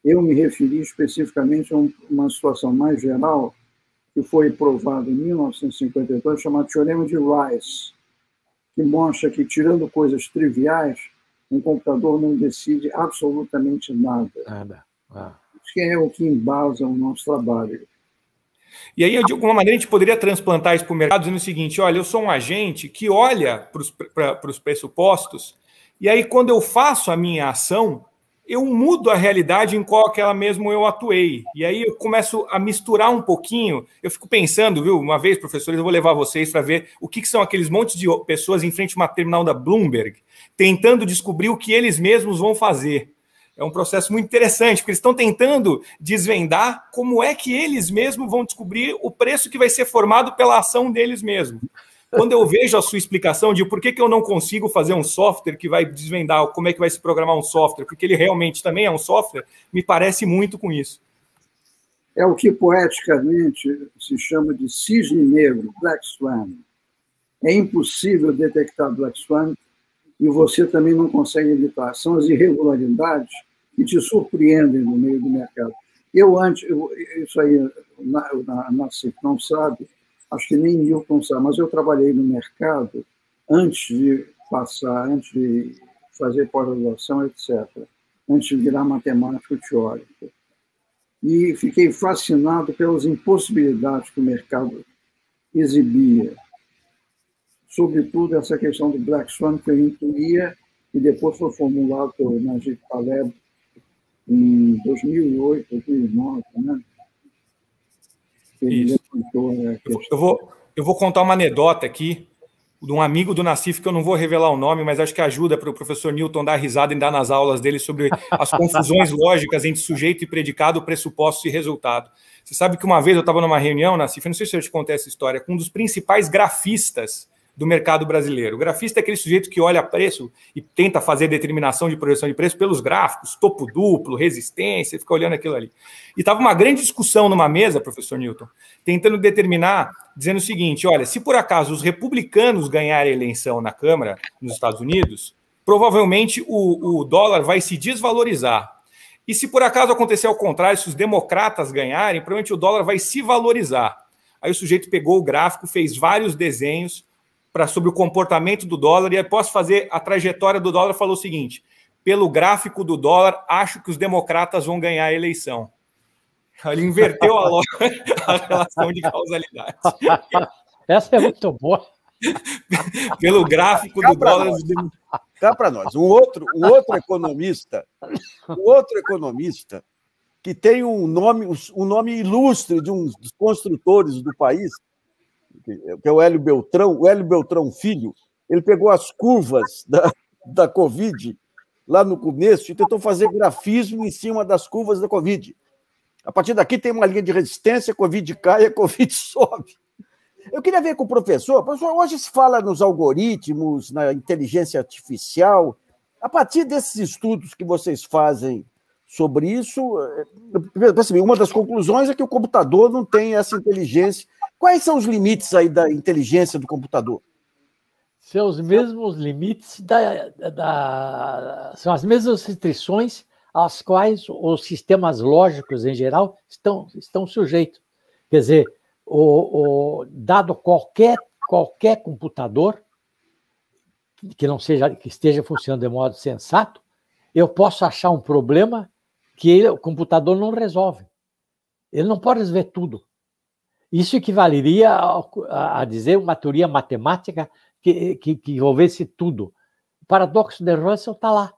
Eu me referi especificamente a uma situação mais geral que foi provada em 1952, chamado Teorema de Rice, que mostra que, tirando coisas triviais, um computador não decide absolutamente nada. Nada. Ah. Isso é o que embasa o nosso trabalho. E aí, de alguma maneira, a gente poderia transplantar isso para o mercado dizendo o seguinte: olha, eu sou um agente que olha para os pressupostos, e aí, quando eu faço a minha ação, eu mudo a realidade em qual aquela mesmo eu atuei. E aí eu começo a misturar um pouquinho. Eu fico pensando, viu? Uma vez, professores, eu vou levar vocês para ver o que, que, são aqueles montes de pessoas em frente a uma terminal da Bloomberg, tentando descobrir o que eles mesmos vão fazer. É um processo muito interessante, porque eles estão tentando desvendar como é que eles mesmos vão descobrir o preço que vai ser formado pela ação deles mesmos. Quando eu vejo a sua explicação de por que, que eu não consigo fazer um software que vai desvendar como é que vai se programar um software, porque ele realmente também é um software, me parece muito com isso. É o que poeticamente se chama de cisne negro, Black Swan. É impossível detectar Black Swan e você também não consegue evitar. São as irregularidades que te surpreendem no meio do mercado. Eu antes, eu, isso aí, na, na, na não sabe, acho que nem Newton sabe, mas eu trabalhei no mercado antes de passar, antes de fazer pós-graduação, etc., antes de virar matemático teórico. E fiquei fascinado pelas impossibilidades que o mercado exibia. Sobretudo essa questão do Black Swan, que eu intuía, e depois foi formulado pelo Najib Taleb em 2008, 2009, né? Isso. Eu vou, eu vou contar uma anedota aqui de um amigo do Nacif, que eu não vou revelar o nome, mas acho que ajuda para o professor Newton dar risada e dar nas aulas dele sobre as [LAUGHS] confusões lógicas entre sujeito e predicado, pressuposto e resultado. Você sabe que uma vez eu estava numa reunião, Nacif, não sei se eu te contei essa história, com um dos principais grafistas do mercado brasileiro. O grafista é aquele sujeito que olha preço e tenta fazer determinação de projeção de preço pelos gráficos, topo duplo, resistência, fica olhando aquilo ali. E estava uma grande discussão numa mesa, professor Newton, tentando determinar, dizendo o seguinte: olha, se por acaso os republicanos ganharem a eleição na Câmara nos Estados Unidos, provavelmente o, o dólar vai se desvalorizar. E se por acaso acontecer ao contrário, se os democratas ganharem, provavelmente o dólar vai se valorizar. Aí o sujeito pegou o gráfico, fez vários desenhos, para sobre o comportamento do dólar e aí posso fazer a trajetória do dólar falou o seguinte: pelo gráfico do dólar, acho que os democratas vão ganhar a eleição. Ele inverteu a, [LAUGHS] a relação de causalidade. Essa é muito boa. Pelo gráfico Cá do dólar. Cá para nós. Um outro, um outro economista, um outro economista que tem um nome, um nome ilustre de um dos construtores do país, que é o Hélio Beltrão, o Hélio Beltrão Filho, ele pegou as curvas da, da Covid lá no começo e tentou fazer grafismo em cima das curvas da Covid. A partir daqui tem uma linha de resistência, Covid cai, [LAUGHS] a Covid sobe. Eu queria ver com o professor, professor, hoje se fala nos algoritmos, na inteligência artificial. A partir desses estudos que vocês fazem sobre isso, eh, uma das conclusões é que o computador não tem essa inteligência Quais são os limites aí da inteligência do computador? São os mesmos limites da, da, são as mesmas restrições às quais os sistemas lógicos em geral estão, estão sujeitos. Quer dizer, o, o, dado qualquer, qualquer computador que não seja que esteja funcionando de modo sensato, eu posso achar um problema que ele, o computador não resolve. Ele não pode resolver tudo. Isso equivaleria a, a dizer uma teoria matemática que, que, que envolvesse tudo. O paradoxo de Russell está lá.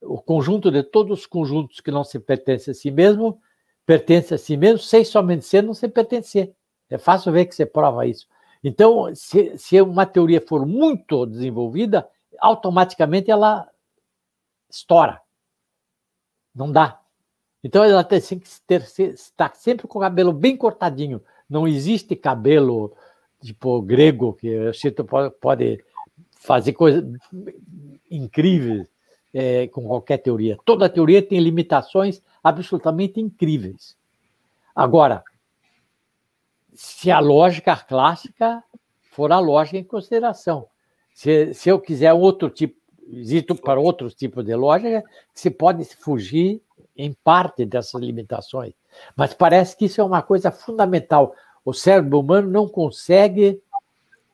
O conjunto de todos os conjuntos que não se pertencem a si mesmo, pertence a si mesmo, sem somente ser, não se pertencer. É fácil ver que você prova isso. Então, se, se uma teoria for muito desenvolvida, automaticamente ela estoura. Não dá. Então, ela tem que ter, estar sempre com o cabelo bem cortadinho, não existe cabelo tipo grego que o pode fazer coisas incríveis é, com qualquer teoria. Toda teoria tem limitações absolutamente incríveis. Agora, se a lógica clássica for a lógica em consideração, se, se eu quiser outro tipo, existe para outros tipos de lógica, se pode fugir em parte dessas limitações. Mas parece que isso é uma coisa fundamental. O cérebro humano não consegue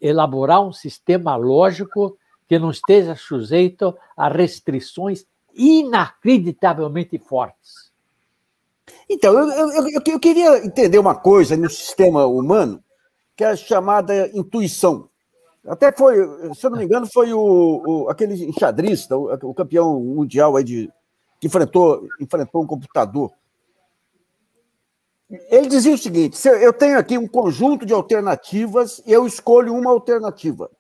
elaborar um sistema lógico que não esteja sujeito a restrições inacreditavelmente fortes. Então, eu, eu, eu, eu queria entender uma coisa no sistema humano, que é chamada intuição. Até foi, se eu não me engano, foi o, o aquele enxadrista, o, o, campeão mundial aí de, que enfrentou, enfrentou um computador. Ele dizia o seguinte: eu tenho aqui um conjunto de alternativas e eu escolho uma alternativa.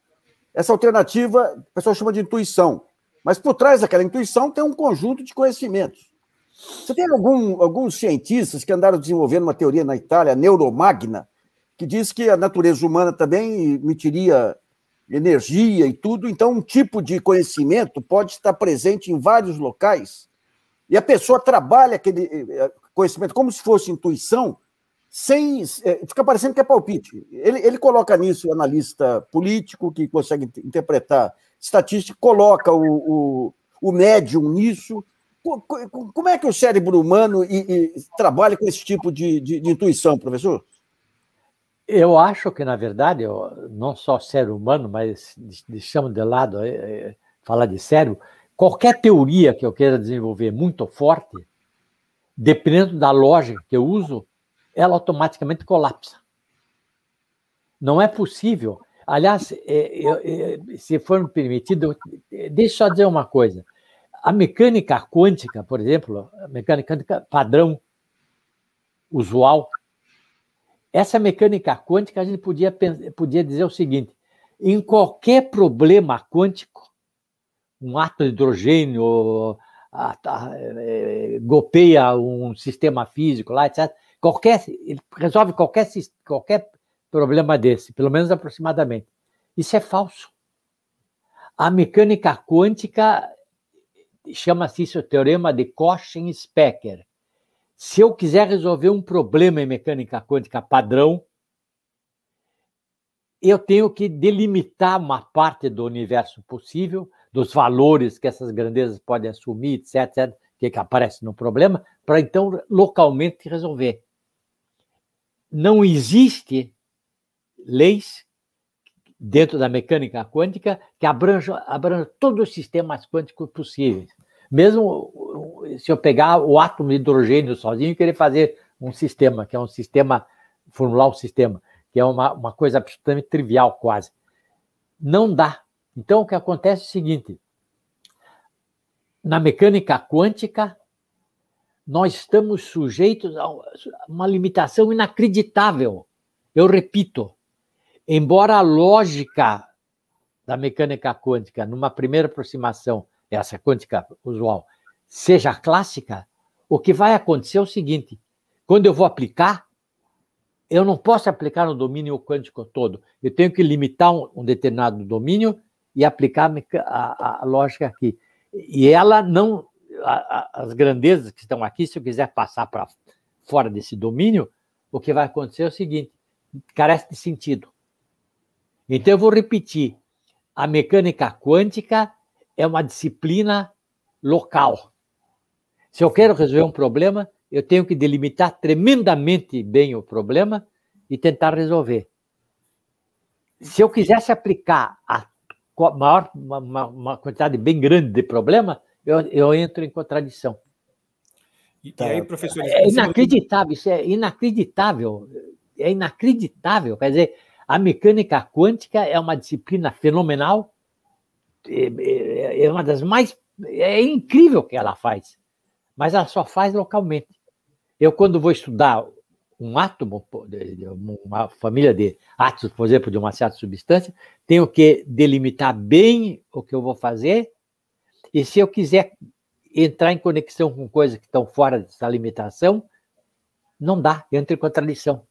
Essa alternativa, o pessoal chama de intuição. Mas por trás daquela intuição tem um conjunto de conhecimentos. Você tem algum, alguns cientistas que andaram desenvolvendo uma teoria na Itália, neuromagna, que diz que a natureza humana também emitiria energia e tudo, então um tipo de conhecimento pode estar presente em vários locais e a pessoa trabalha aquele conhecimento como se fosse intuição, sem. É, fica parecendo que é palpite. Ele, ele coloca nisso o analista político, que consegue interpretar estatística, coloca o, o, o médium nisso. Como é que o cérebro humano e, e trabalha com esse tipo de, de, de, intuição, professor? Eu acho que, na verdade, eu, não só ser humano, mas deixamos de lado é, é, falar de cérebro, qualquer teoria que eu queira desenvolver muito forte, dependendo da lógica que eu uso, ela automaticamente colapsa. Não é possível. Aliás, é, é, se for me permitido, deixa eu só dizer uma coisa. A mecânica quântica, por exemplo, a mecânica padrão usual, essa mecânica quântica a gente podia, podia dizer o seguinte: em qualquer problema quântico, um átomo de hidrogênio a, a, é, golpeia um sistema físico lá, etc. Qualquer, ele resolve qualquer, qualquer problema desse, pelo menos aproximadamente. Isso é falso. A mecânica quântica chama-se isso o teorema de Cauchy-Specker. Se eu quiser resolver um problema em mecânica quântica padrão, eu tenho que delimitar uma parte do universo possível, dos valores que essas grandezas podem assumir, etc., etc., que, que aparece no problema, para então localmente resolver. Não existe leis dentro da mecânica quântica que abranjam, abranjam todos os sistemas quânticos possíveis. Mesmo se eu pegar o átomo de hidrogênio sozinho e querer fazer um sistema, que é um sistema, formular um sistema, que é uma, uma coisa absolutamente trivial quase. Não dá. Então, o que acontece é o seguinte: na mecânica quântica, nós estamos sujeitos a uma limitação inacreditável. Eu repito, embora a lógica da mecânica quântica, numa primeira aproximação, essa quântica usual, seja clássica, o que vai acontecer é o seguinte: quando eu vou aplicar, eu não posso aplicar no domínio quântico todo. Eu tenho que limitar um, determinado domínio e aplicar a, a, lógica aqui. E ela não. A, as grandezas que estão aqui, se eu quiser passar para fora desse domínio, o que vai acontecer é o seguinte: carece de sentido. Então, eu vou repetir: a mecânica quântica é uma disciplina local. Se eu quero resolver um problema, eu tenho que delimitar tremendamente bem o problema e tentar resolver. Se eu quisesse aplicar a maior, uma, uma quantidade bem grande de problema, eu, eu entro em contradição. E, tá. aí, professor? É inacreditável, isso é inacreditável. É inacreditável. Quer dizer, a mecânica quântica é uma disciplina fenomenal, é, é, é uma das mais. É incrível o que ela faz, mas ela só faz localmente. Eu, quando vou estudar um átomo, uma família de átomos, por exemplo, de uma certa substância, tenho que delimitar bem o que eu vou fazer, e se eu quiser entrar em conexão com coisas que estão fora dessa limitação, não dá, entra em contradição.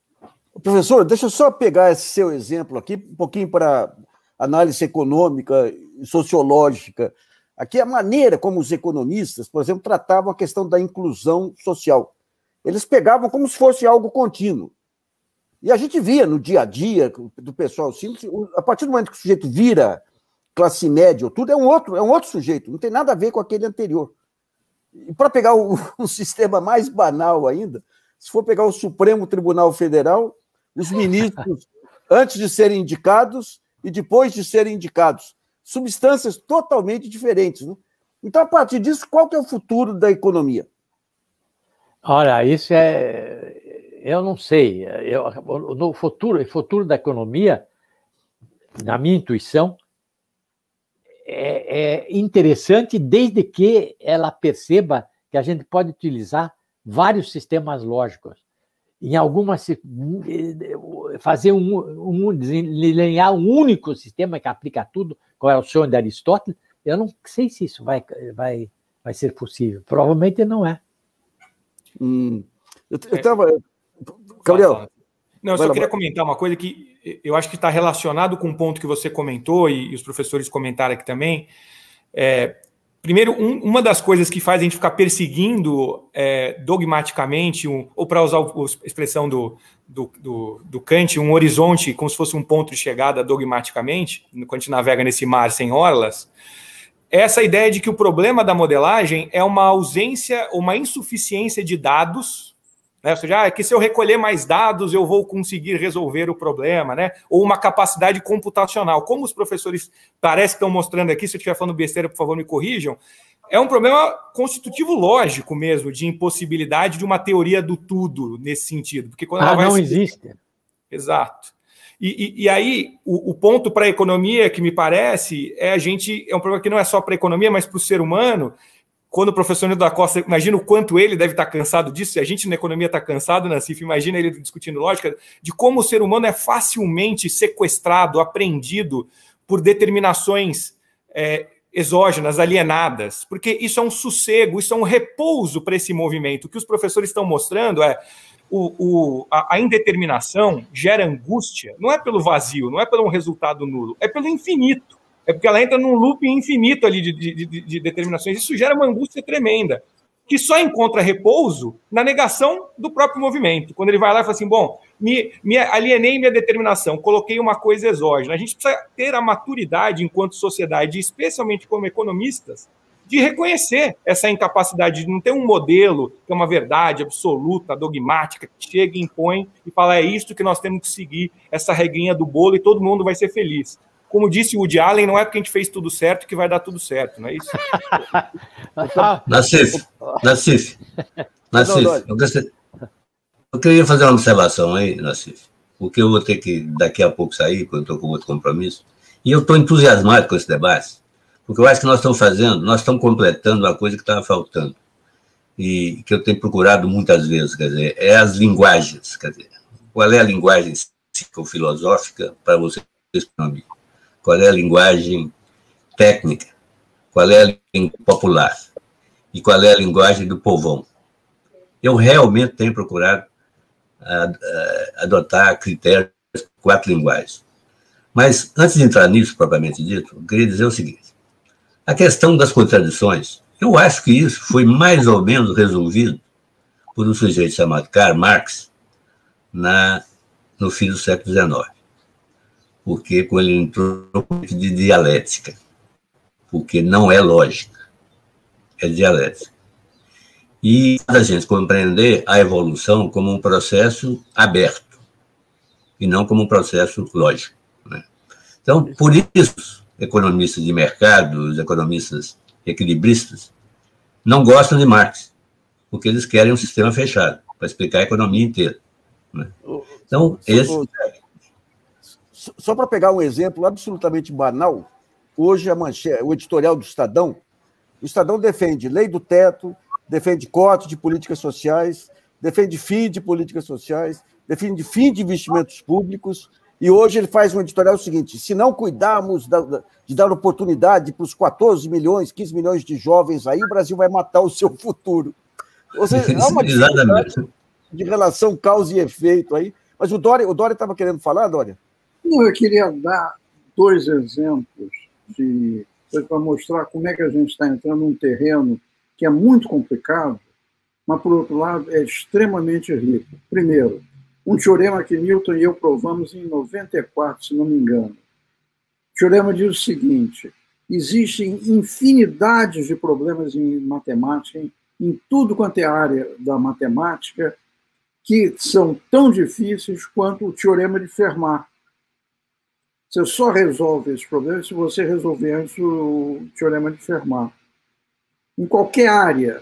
Professor, deixa eu só pegar esse seu exemplo aqui, um pouquinho para análise econômica e sociológica. Aqui a maneira como os economistas, por exemplo, tratavam a questão da inclusão social. Eles pegavam como se fosse algo contínuo. E a gente via no dia a dia do pessoal simples, a partir do momento que o sujeito vira classe média ou tudo, é um outro, é um outro sujeito, não tem nada a ver com aquele anterior. E para pegar o, [LAUGHS] um sistema mais banal ainda, se for pegar o Supremo Tribunal Federal, os ministros, [LAUGHS] antes de serem indicados e depois de serem indicados, substâncias totalmente diferentes. Né? Então, a partir disso, qual que é o futuro da economia? Olha, isso é. Eu não sei. Eu, no futuro, futuro da economia, na minha intuição, é, é interessante desde que ela perceba que a gente pode utilizar vários sistemas lógicos. Em algumas fazer um, um delinear um único sistema que aplica tudo, qual é o sonho de Aristóteles, eu não sei se isso vai, vai, vai ser possível. Provavelmente não é. Hum. Eu estava. Gabriel. Não, eu só queria comentar uma coisa que eu acho que está relacionado com um ponto que você comentou e, e os professores comentaram aqui também. É, primeiro, um, uma das coisas que faz a gente ficar perseguindo é, dogmaticamente, um, ou para usar a expressão do, do, do, do, Kant, um horizonte como se fosse um ponto de chegada dogmaticamente, quando a gente navega nesse mar sem orlas, é essa ideia de que o problema da modelagem é uma ausência, uma insuficiência de dados né? Ou seja, ah, é que se eu recolher mais dados eu vou conseguir resolver o problema, né? Ou uma capacidade computacional. Como os professores parece que estão mostrando aqui, se eu estiver falando besteira, por favor, me corrijam. É um problema constitutivo lógico mesmo, de impossibilidade de uma teoria do tudo nesse sentido. Porque quando ah, ela vai não existe. Exato. E, e, e, aí, o, o ponto para a economia, que me parece, é a gente. É um problema que não é só para a economia, mas para o ser humano, quando o professor Nildo da Costa, imagina o quanto ele deve estar cansado disso, e a gente na economia está cansado, Nassif, imagina ele discutindo lógica, de como o ser humano é facilmente sequestrado, apreendido por determinações é, exógenas, alienadas, porque isso é um sossego, isso é um repouso para esse movimento. O que os professores estão mostrando é o, o, a, a, indeterminação gera angústia, não é pelo vazio, não é pelo resultado nulo, é pelo infinito. É porque ela entra num loop infinito ali de, de, de, de determinações. Isso gera uma angústia tremenda, que só encontra repouso na negação do próprio movimento. Quando ele vai lá e fala assim: bom, me, me alienei minha determinação, coloquei uma coisa exógena. A gente precisa ter a maturidade enquanto sociedade, especialmente como economistas, de reconhecer essa incapacidade de não ter um modelo que é uma verdade absoluta, dogmática, que chega e impõe e fala é isto que nós temos que seguir, essa regrinha do bolo e todo mundo vai ser feliz. Como disse o Woody Allen, não é porque a gente fez tudo certo que vai dar tudo certo, não é isso? [LAUGHS] Nassif, Nassif, Nassif, eu, eu queria fazer uma observação aí, Nassif, porque eu vou ter que daqui a pouco sair, porque eu estou com outro compromisso, e eu estou entusiasmado com esse debate, porque eu acho que nós estamos fazendo, nós estamos completando uma coisa que estava faltando, e que eu tenho procurado muitas vezes, quer dizer, é as linguagens, quer dizer, qual é a linguagem psicofilosófica para você, amigo? qual é a linguagem técnica, qual é a língua popular e qual é a linguagem do povão. Eu realmente tenho procurado adotar critérios quatro linguagens. Mas, antes de entrar nisso, propriamente dito, eu queria dizer o seguinte: a questão das contradições, eu acho que isso foi mais ou menos resolvido por um sujeito chamado Karl Marx na, no fim do século XIX porque quando ele entrou de dialética, porque não é lógica, é dialética. E a gente compreender a evolução como um processo aberto, e não como um processo lógico. Né? Então, por isso, economistas de mercado, os economistas equilibristas, não gostam de Marx, porque eles querem um sistema fechado, para explicar a economia inteira. Né? Então, esse só para pegar um exemplo absolutamente banal, hoje a manchete, o editorial do Estadão, o Estadão defende lei do teto, defende corte de políticas sociais, defende fim de políticas sociais, defende fim de investimentos públicos, e hoje ele faz um editorial seguinte: se não cuidarmos de dar oportunidade para os 14 milhões, 15 milhões de jovens aí, o Brasil vai matar o seu futuro. Ou seja, há uma [LAUGHS] de relação causa e efeito aí. Mas o Dória estava querendo falar, Dória? Não, eu queria dar dois exemplos de para mostrar como é que a gente está entrando num terreno que é muito complicado, mas, por outro lado, é extremamente rico. Primeiro, um teorema que Newton e eu provamos em 94, se não me engano. O teorema diz o seguinte: existem infinidades de problemas em matemática, em, em tudo quanto é área da matemática, que são tão difíceis quanto o teorema de Fermat. Você só resolve esse problema se você resolver antes o teorema de Fermat. Em qualquer área,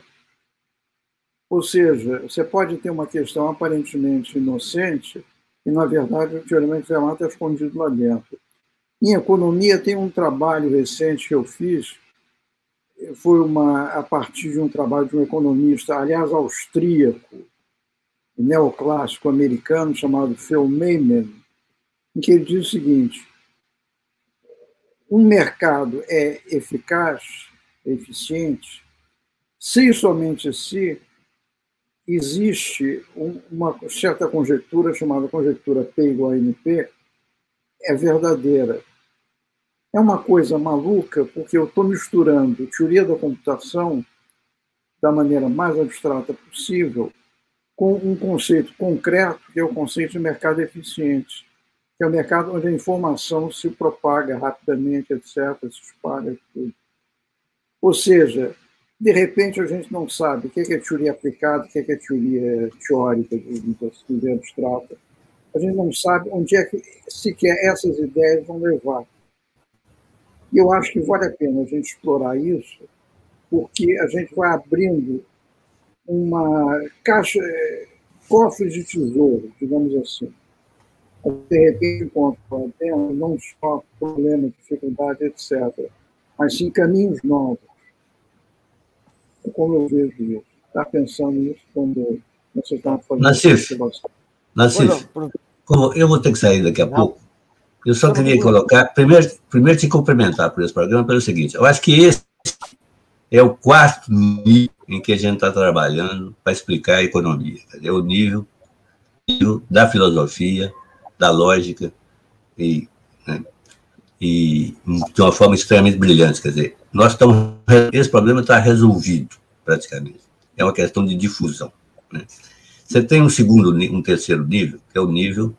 Ou seja, você pode ter uma questão aparentemente inocente e, na verdade, o teorema de Fermat está escondido lá dentro. Em economia, tem um trabalho recente que eu fiz, foi uma, a partir de um trabalho de um economista, aliás, austríaco, neoclássico americano, chamado Phil Mayman, em que ele diz o seguinte: um mercado é eficaz, eficiente, se e somente se existe uma certa conjectura chamada conjectura P igual a NP, é verdadeira. É uma coisa maluca, porque eu estou misturando teoria da computação da maneira mais abstrata possível com um conceito concreto, que é o conceito de mercado eficiente, que é o mercado onde a informação se propaga rapidamente, etc., se espalha tudo. Ou seja, de repente a gente não sabe o que é teoria aplicada, o que é teoria teórica, teoria abstrata. A gente não sabe onde é que sequer essas ideias vão levar. E eu acho que vale a pena a gente explorar isso, porque a gente vai abrindo uma caixa, cofre de tesouro, digamos assim. De repente encontra não só problemas, dificuldade, etc., mas sim caminhos novos. Como eu vejo isso. Está pensando nisso quando você está fazendo Nassif, Nassif, como eu vou ter que sair daqui a não. pouco, eu só queria colocar, primeiro, primeiro te cumprimentar por esse programa pelo seguinte, eu acho que esse é o quarto nível em que a gente está trabalhando para explicar a economia. É o nível, nível, da filosofia, da lógica, e, né, e de uma forma extremamente brilhante. Quer dizer, nós estamos, esse problema está resolvido, praticamente. É uma questão de difusão. Né? Você tem um segundo, um terceiro nível, que é o nível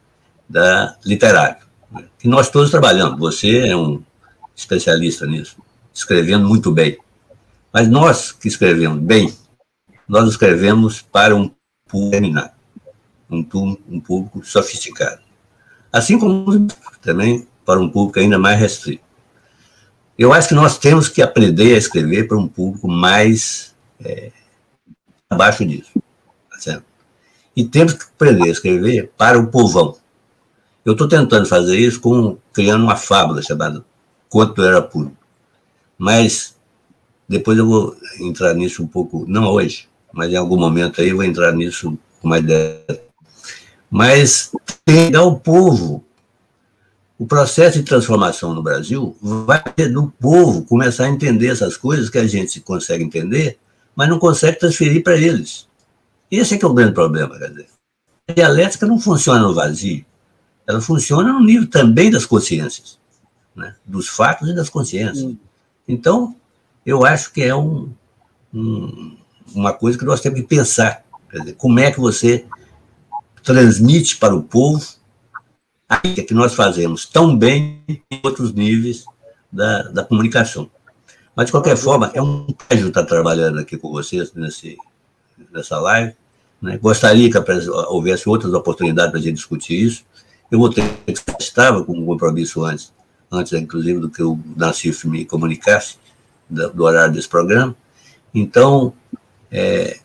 da literário, né? que nós todos trabalhamos. Você é um especialista nisso, escrevendo muito bem. Mas nós que escrevemos bem, nós escrevemos para um público terminado, um, um público sofisticado. Assim como também para um público ainda mais restrito. Eu acho que nós temos que aprender a escrever para um público mais é, abaixo disso. Tá certo? E temos que aprender a escrever para o povão. Eu estou tentando fazer isso com, criando uma fábula chamada Quanto Era Puro. Mas depois eu vou entrar nisso um pouco, não hoje, mas em algum momento aí eu vou entrar nisso com mais detalhe. Mas tem ao povo. O processo de transformação no Brasil vai ter do povo começar a entender essas coisas que a gente consegue entender, mas não consegue transferir para eles. Esse é que é o grande problema, quer dizer. A dialética não funciona no vazio, ela funciona no nível também das consciências, né? dos fatos e das consciências. Então, eu acho que é um, um, uma coisa que nós temos que pensar. Dizer, como é que você transmite para o povo aquilo que nós fazemos tão bem em outros níveis da, da comunicação. Mas, de qualquer forma, é um prazer estar trabalhando aqui com vocês nesse, nessa live. Né? Gostaria que houvesse outras oportunidades para a gente discutir isso. Eu vou ter que estava com um compromisso antes, antes, inclusive, do que o Nassif me comunicasse, do horário desse programa. Então, é,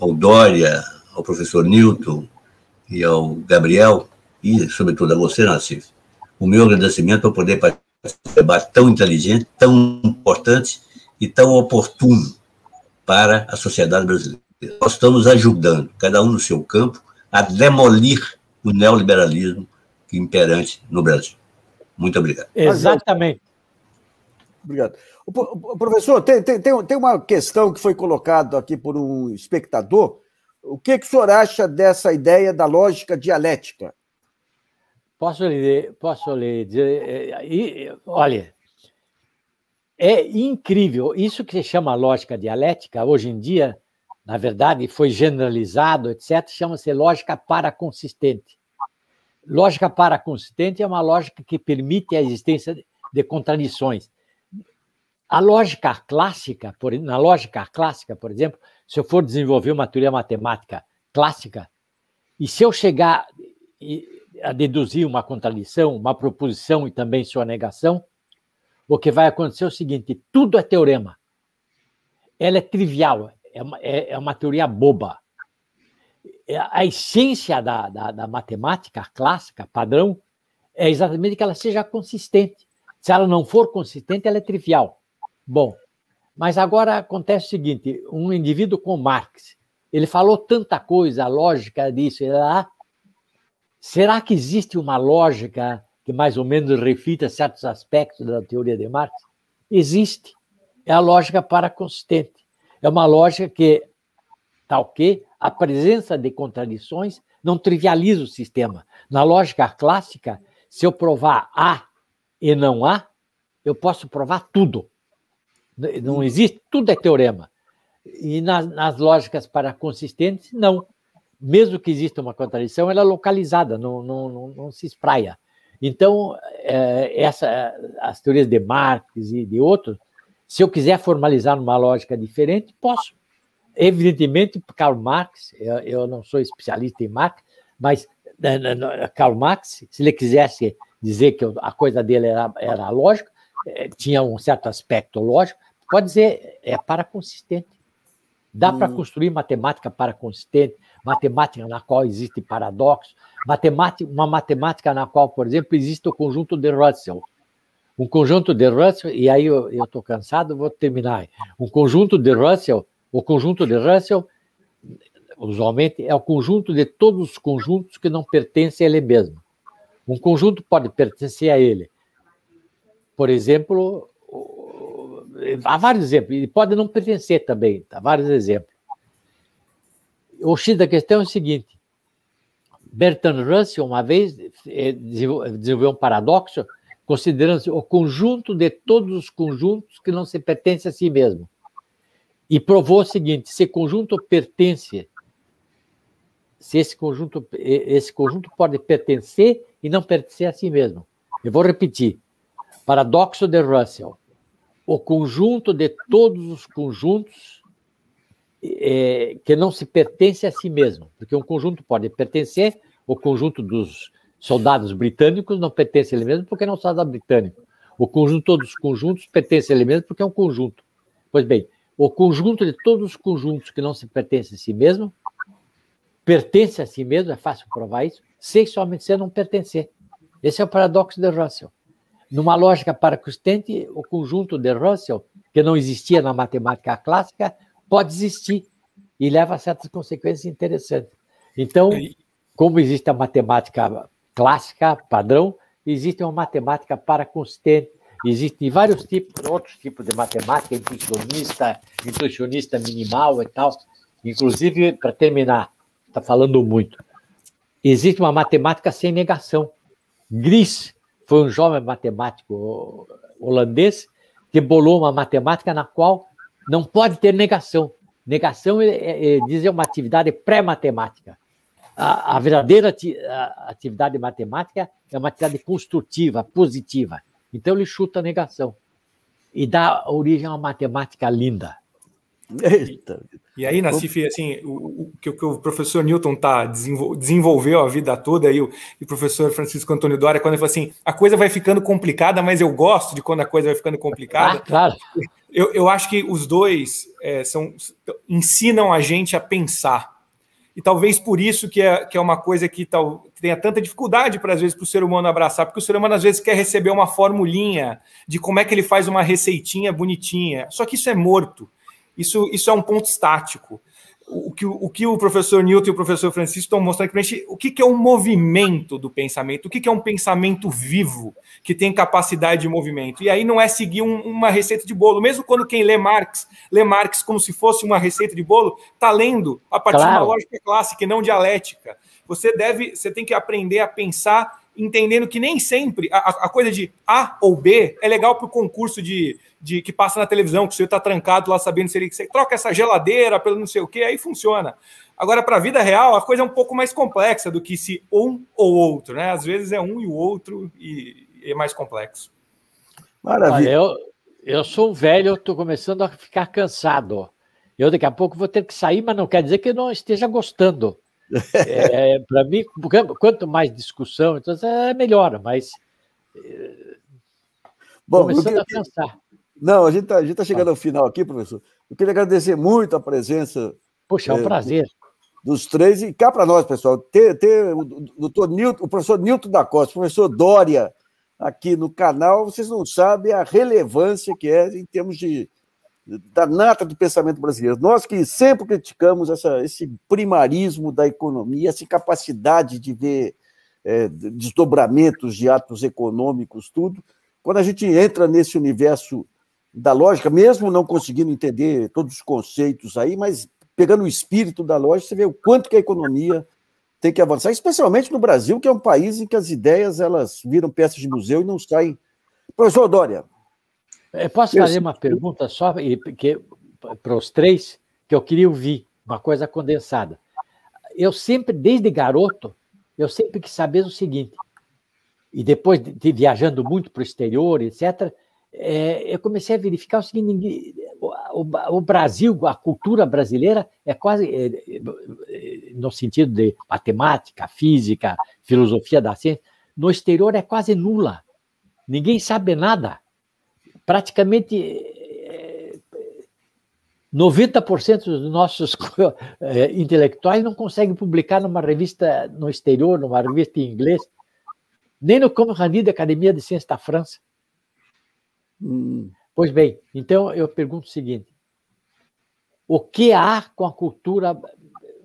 ao Dória, ao professor Newton e ao Gabriel, e sobretudo a você, Nassif, o meu agradecimento por poder participar desse debate tão inteligente, tão importante e tão oportuno para a sociedade brasileira. Nós estamos ajudando, cada um no seu campo, a demolir o neoliberalismo imperante no Brasil. Muito obrigado. Exatamente. Obrigado. O, professor, tem, tem, tem uma questão que foi colocada aqui por um espectador. O que, que o senhor acha dessa ideia da lógica dialética? Posso lhe, posso lhe dizer. É, olha, é incrível. Isso que se chama lógica dialética, hoje em dia, na verdade, foi generalizado, etc., chama-se lógica paraconsistente. Lógica paraconsistente é uma lógica que permite a existência de contradições. A lógica clássica, por, na lógica clássica, por exemplo, se eu for desenvolver uma teoria matemática clássica, e se eu chegar a deduzir uma contradição, uma proposição e também sua negação, o que vai acontecer é o seguinte: tudo é teorema. Ela é trivial, é uma, é, é uma teoria boba. É, a essência da, da, da matemática clássica, padrão, é exatamente que ela seja consistente. Se ela não for consistente, ela é trivial. Bom, mas agora acontece o seguinte: um indivíduo com Marx, ele falou tanta coisa, a lógica disso e lá. Será que existe uma lógica que mais ou menos reflita certos aspectos da teoria de Marx? Existe. É a lógica paraconsistente. É uma lógica que, tal que, a presença de contradições não trivializa o sistema. Na lógica clássica, se eu provar A e não A, eu posso provar tudo. Não existe, tudo é teorema. E nas, nas lógicas para consistentes, não. Mesmo que exista uma contradição, ela é localizada, não, não, não, não se espraia. Então, é, essa, as teorias de Marx e de outros, se eu quiser formalizar numa lógica diferente, posso. Evidentemente, Karl Marx, eu, eu não sou especialista em Marx, mas né, né, né, Karl Marx, se ele quisesse dizer que a coisa dele era, era lógica, é, tinha um certo aspecto lógico, pode dizer, é para consistente. Dá hum. para construir matemática para consistente, matemática na qual existe paradoxo, matemática, uma matemática na qual, por exemplo, existe o conjunto de Russell. Um conjunto de Russell, e aí eu estou cansado, vou terminar. Um conjunto de Russell, o conjunto de Russell, usualmente, é o conjunto de todos os conjuntos que não pertencem a ele mesmo. Um conjunto pode pertencer a ele. Por exemplo, há vários exemplos, e pode não pertencer também, há vários exemplos. O X da questão é o seguinte: Bertrand Russell, uma vez, eh, desenvolveu um paradoxo, considerando o conjunto de todos os conjuntos que não se pertencem a si mesmo. E provou o seguinte: se conjunto pertence, se esse conjunto, esse conjunto pode pertencer e não pertencer a si mesmo. Eu vou repetir. Paradoxo de Russell o conjunto de todos os conjuntos é, que não se pertence a si mesmo, porque um conjunto pode pertencer, o conjunto dos soldados britânicos não pertence a ele mesmo porque não é um soldado britânico. O conjunto de todos os conjuntos pertence a ele mesmo porque é um conjunto. Pois bem, o conjunto de todos os conjuntos que não se pertence a si mesmo pertence a si mesmo, é fácil provar isso, sem somente ser não pertencer. Esse é o paradoxo de Russell. Numa lógica paraconsistente, o conjunto de Russell, que não existia na matemática clássica, pode existir e leva a certas consequências interessantes. Então, como existe a matemática clássica, padrão, existe uma matemática paraconsistente, existem vários tipos, outros tipos de matemática, intuicionista, intuicionista minimal e tal. Inclusive, para terminar, está falando muito, existe uma matemática sem negação. Gris foi um jovem matemático holandês que bolou uma matemática na qual não pode ter negação. Negação, é, é, diz, é uma atividade pré-matemática. A, verdadeira atividade matemática é uma atividade construtiva, positiva. Então ele chuta a negação e dá origem a uma matemática linda. Eita. E aí, Nassif, assim, o, o, que, o professor Newton tá desenvolveu a vida toda e o, e o professor Francisco Antônio Dória, quando ele falou assim, a coisa vai ficando complicada, mas eu gosto de quando a coisa vai ficando complicada. Ah, claro. Eu, eu acho que os dois é, são, ensinam a gente a pensar. E talvez por isso que é, que é uma coisa que, tal, que tenha tanta dificuldade para, às vezes, para o ser humano abraçar, porque o ser humano, às vezes, quer receber uma formulinha de como é que ele faz uma receitinha bonitinha. Só que isso é morto isso, isso é um ponto estático. O que, o que o professor Newton e o professor Francisco estão mostrando para a gente, o que, que é um movimento do pensamento, o que, que é um pensamento vivo, que tem capacidade de movimento. E aí não é seguir um, uma receita de bolo. Mesmo quando quem lê Marx, lê Marx como se fosse uma receita de bolo, está lendo a partir claro. de uma lógica clássica e não dialética. Você deve, você tem que aprender a pensar entendendo que nem sempre a, a coisa de A ou B é legal para o concurso de, de que passa na televisão, que o senhor está trancado lá sabendo se ele você troca essa geladeira pelo não sei o que, aí funciona. Agora, para a vida real, a coisa é um pouco mais complexa do que se um ou outro, né? Às vezes é um e o outro e, e é mais complexo. Maravilha. Olha, eu, eu sou velho, eu estou começando a ficar cansado. Eu daqui a pouco vou ter que sair, mas não quer dizer que eu não esteja gostando. É, Para mim, quanto mais discussão, então é melhor, mas. Bom, começando eu, a pensar. Não, a gente está tá chegando ao final aqui, professor. Eu queria agradecer muito a presença. Poxa, é um é, prazer. Dos três, e cá para nós, pessoal, ter, ter o, doutor Newton, o professor Newton da Costa, o professor Dória aqui no canal, vocês não sabem a relevância que é em termos de da nata do pensamento brasileiro. Nós que sempre criticamos essa, esse primarismo da economia, essa capacidade de ver é, desdobramentos de atos econômicos, tudo, quando a gente entra nesse universo da lógica, mesmo não conseguindo entender todos os conceitos aí, mas pegando o espírito da lógica, você vê o quanto que a economia tem que avançar, especialmente no Brasil, que é um país em que as ideias elas viram peças de museu e não saem. Professor Dória. Eu posso fazer uma pergunta só para os três, que eu queria ouvir, uma coisa condensada. Eu sempre, desde garoto, eu sempre quis saber o seguinte, e depois de, viajando muito para o exterior, etc., é, eu comecei a verificar o seguinte: o, o, Brasil, a cultura brasileira é quase, é, é, no sentido de matemática, física, filosofia da ciência, no exterior é quase nula. Ninguém sabe nada. Praticamente 90% é, dos nossos [LAUGHS] é, intelectuais não conseguem publicar numa revista no exterior, numa revista em inglês, nem no Comrani da Academia de Ciências da França. Hum. Pois bem, então eu pergunto o seguinte: o que há com a cultura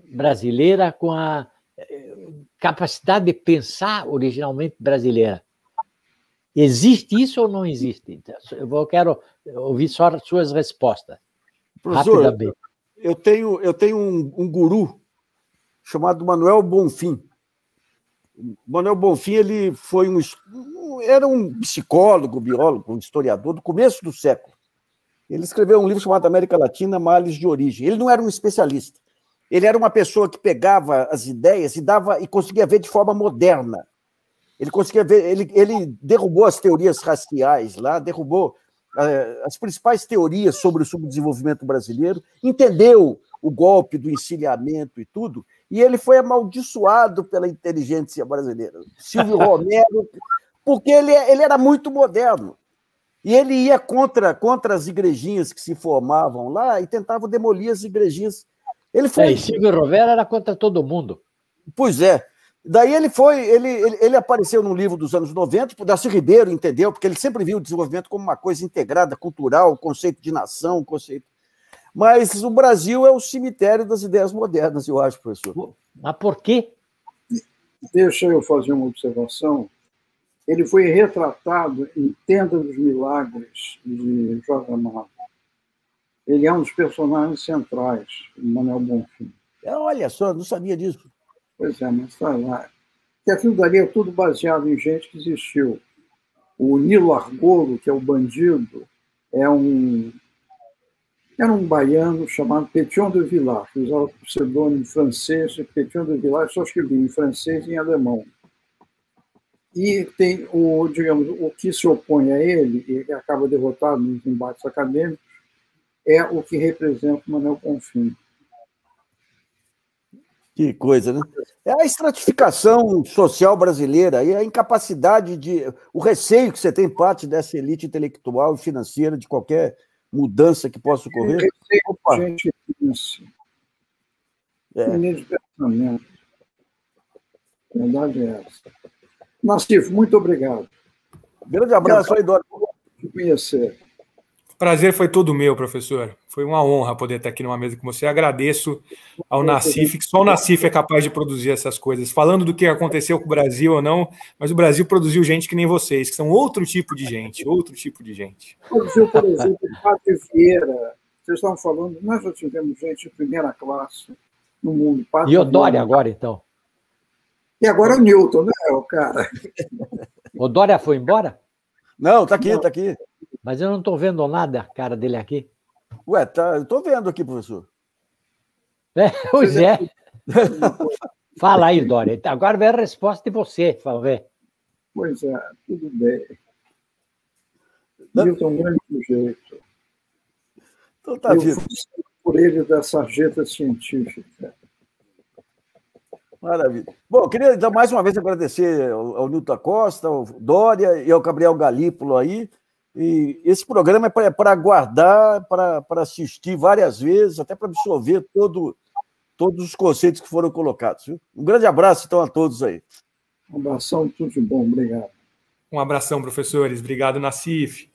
brasileira, com a eh, capacidade de pensar originalmente brasileira? Existe isso ou não existe? Eu quero ouvir só as suas respostas. Professor, rapidamente. eu tenho, eu tenho um, um guru chamado Manuel Bonfim. Manuel Bonfim ele foi um, era um psicólogo, biólogo, um historiador do começo do século. Ele escreveu um livro chamado América Latina, Males de Origem. Ele não era um especialista. Ele era uma pessoa que pegava as ideias e dava e conseguia ver de forma moderna. Ele conseguia ver, ele, ele derrubou as teorias raciais lá, derrubou uh, as principais teorias sobre o subdesenvolvimento brasileiro, entendeu o golpe do encilhamento e tudo, e ele foi amaldiçoado pela inteligência brasileira. Silvio [LAUGHS] Romero, porque ele, ele era muito moderno. E ele ia contra, contra as igrejinhas que se formavam lá e tentava demolir as igrejinhas. Ele foi. É, Silvio Romero era contra todo mundo. Pois é. Daí ele foi, ele, ele, ele, apareceu num livro dos anos 90, o Darcy Ribeiro entendeu, porque ele sempre viu o desenvolvimento como uma coisa integrada, cultural, conceito de nação, conceito. Mas o Brasil é o cemitério das ideias modernas, eu acho, professor. Mas por quê? Deixa eu fazer uma observação. Ele foi retratado em Tenda dos Milagres, de Jorge Amado. Ele é um dos personagens centrais, Manuel Bonfim. É, olha só, não sabia disso. Pois é, mas está lá. Que aquilo dali é tudo baseado em gente que existiu. O Nilo Argolo, que é o bandido, é um era um baiano chamado Petion de Villars, que usava o pseudônimo francês, Petion de Villars só escrevia em francês e em alemão. E tem o, digamos, o que se opõe a ele, e acaba derrotado nos embates acadêmicos, é o que representa o Manuel Confim. Que coisa, né? É a estratificação social brasileira e a incapacidade de. o receio que você tem parte dessa elite intelectual e financeira de qualquer mudança que possa ocorrer? Opa. Gente, isso. É. pensamento. A verdade é essa. Nassif, muito obrigado. Grande abraço aí, Dora. Conhecer. Prazer foi todo meu, professor. Foi uma honra poder estar aqui numa mesa com você. Agradeço ao Nacif, que só o Nacif é capaz de produzir essas coisas. Falando do que aconteceu com o Brasil ou não, mas o Brasil produziu gente que nem vocês, que são outro tipo de gente, outro tipo de gente. Produziu, por exemplo, Padre Vieira. Vocês estavam falando, nós já tivemos gente de primeira classe no mundo. Padre e o Dória agora, então? E agora o Newton, né, o cara? O Dória foi embora? Não, está aqui, está aqui. Mas eu não estou vendo nada a cara dele aqui. Ué, tá, eu estou vendo aqui, professor. É, [LAUGHS] pois é. [LAUGHS] Fala aí, Dória. Agora vem a resposta de você, vamos ver. Pois é, tudo bem. Milton um grande sujeito. Então tá eu fui por ele da sarjeta científica. Maravilha. Bom, eu queria então, mais uma vez agradecer ao, ao Nilton Costa, ao Dória e ao Gabriel Galípolo aí E esse programa é para aguardar, para assistir várias vezes, até para absorver todo, todos os conceitos que foram colocados. Viu? Um grande abraço, então, a todos aí. Um abração, tudo de bom. Obrigado. Um abração, professores. Obrigado, Nassif.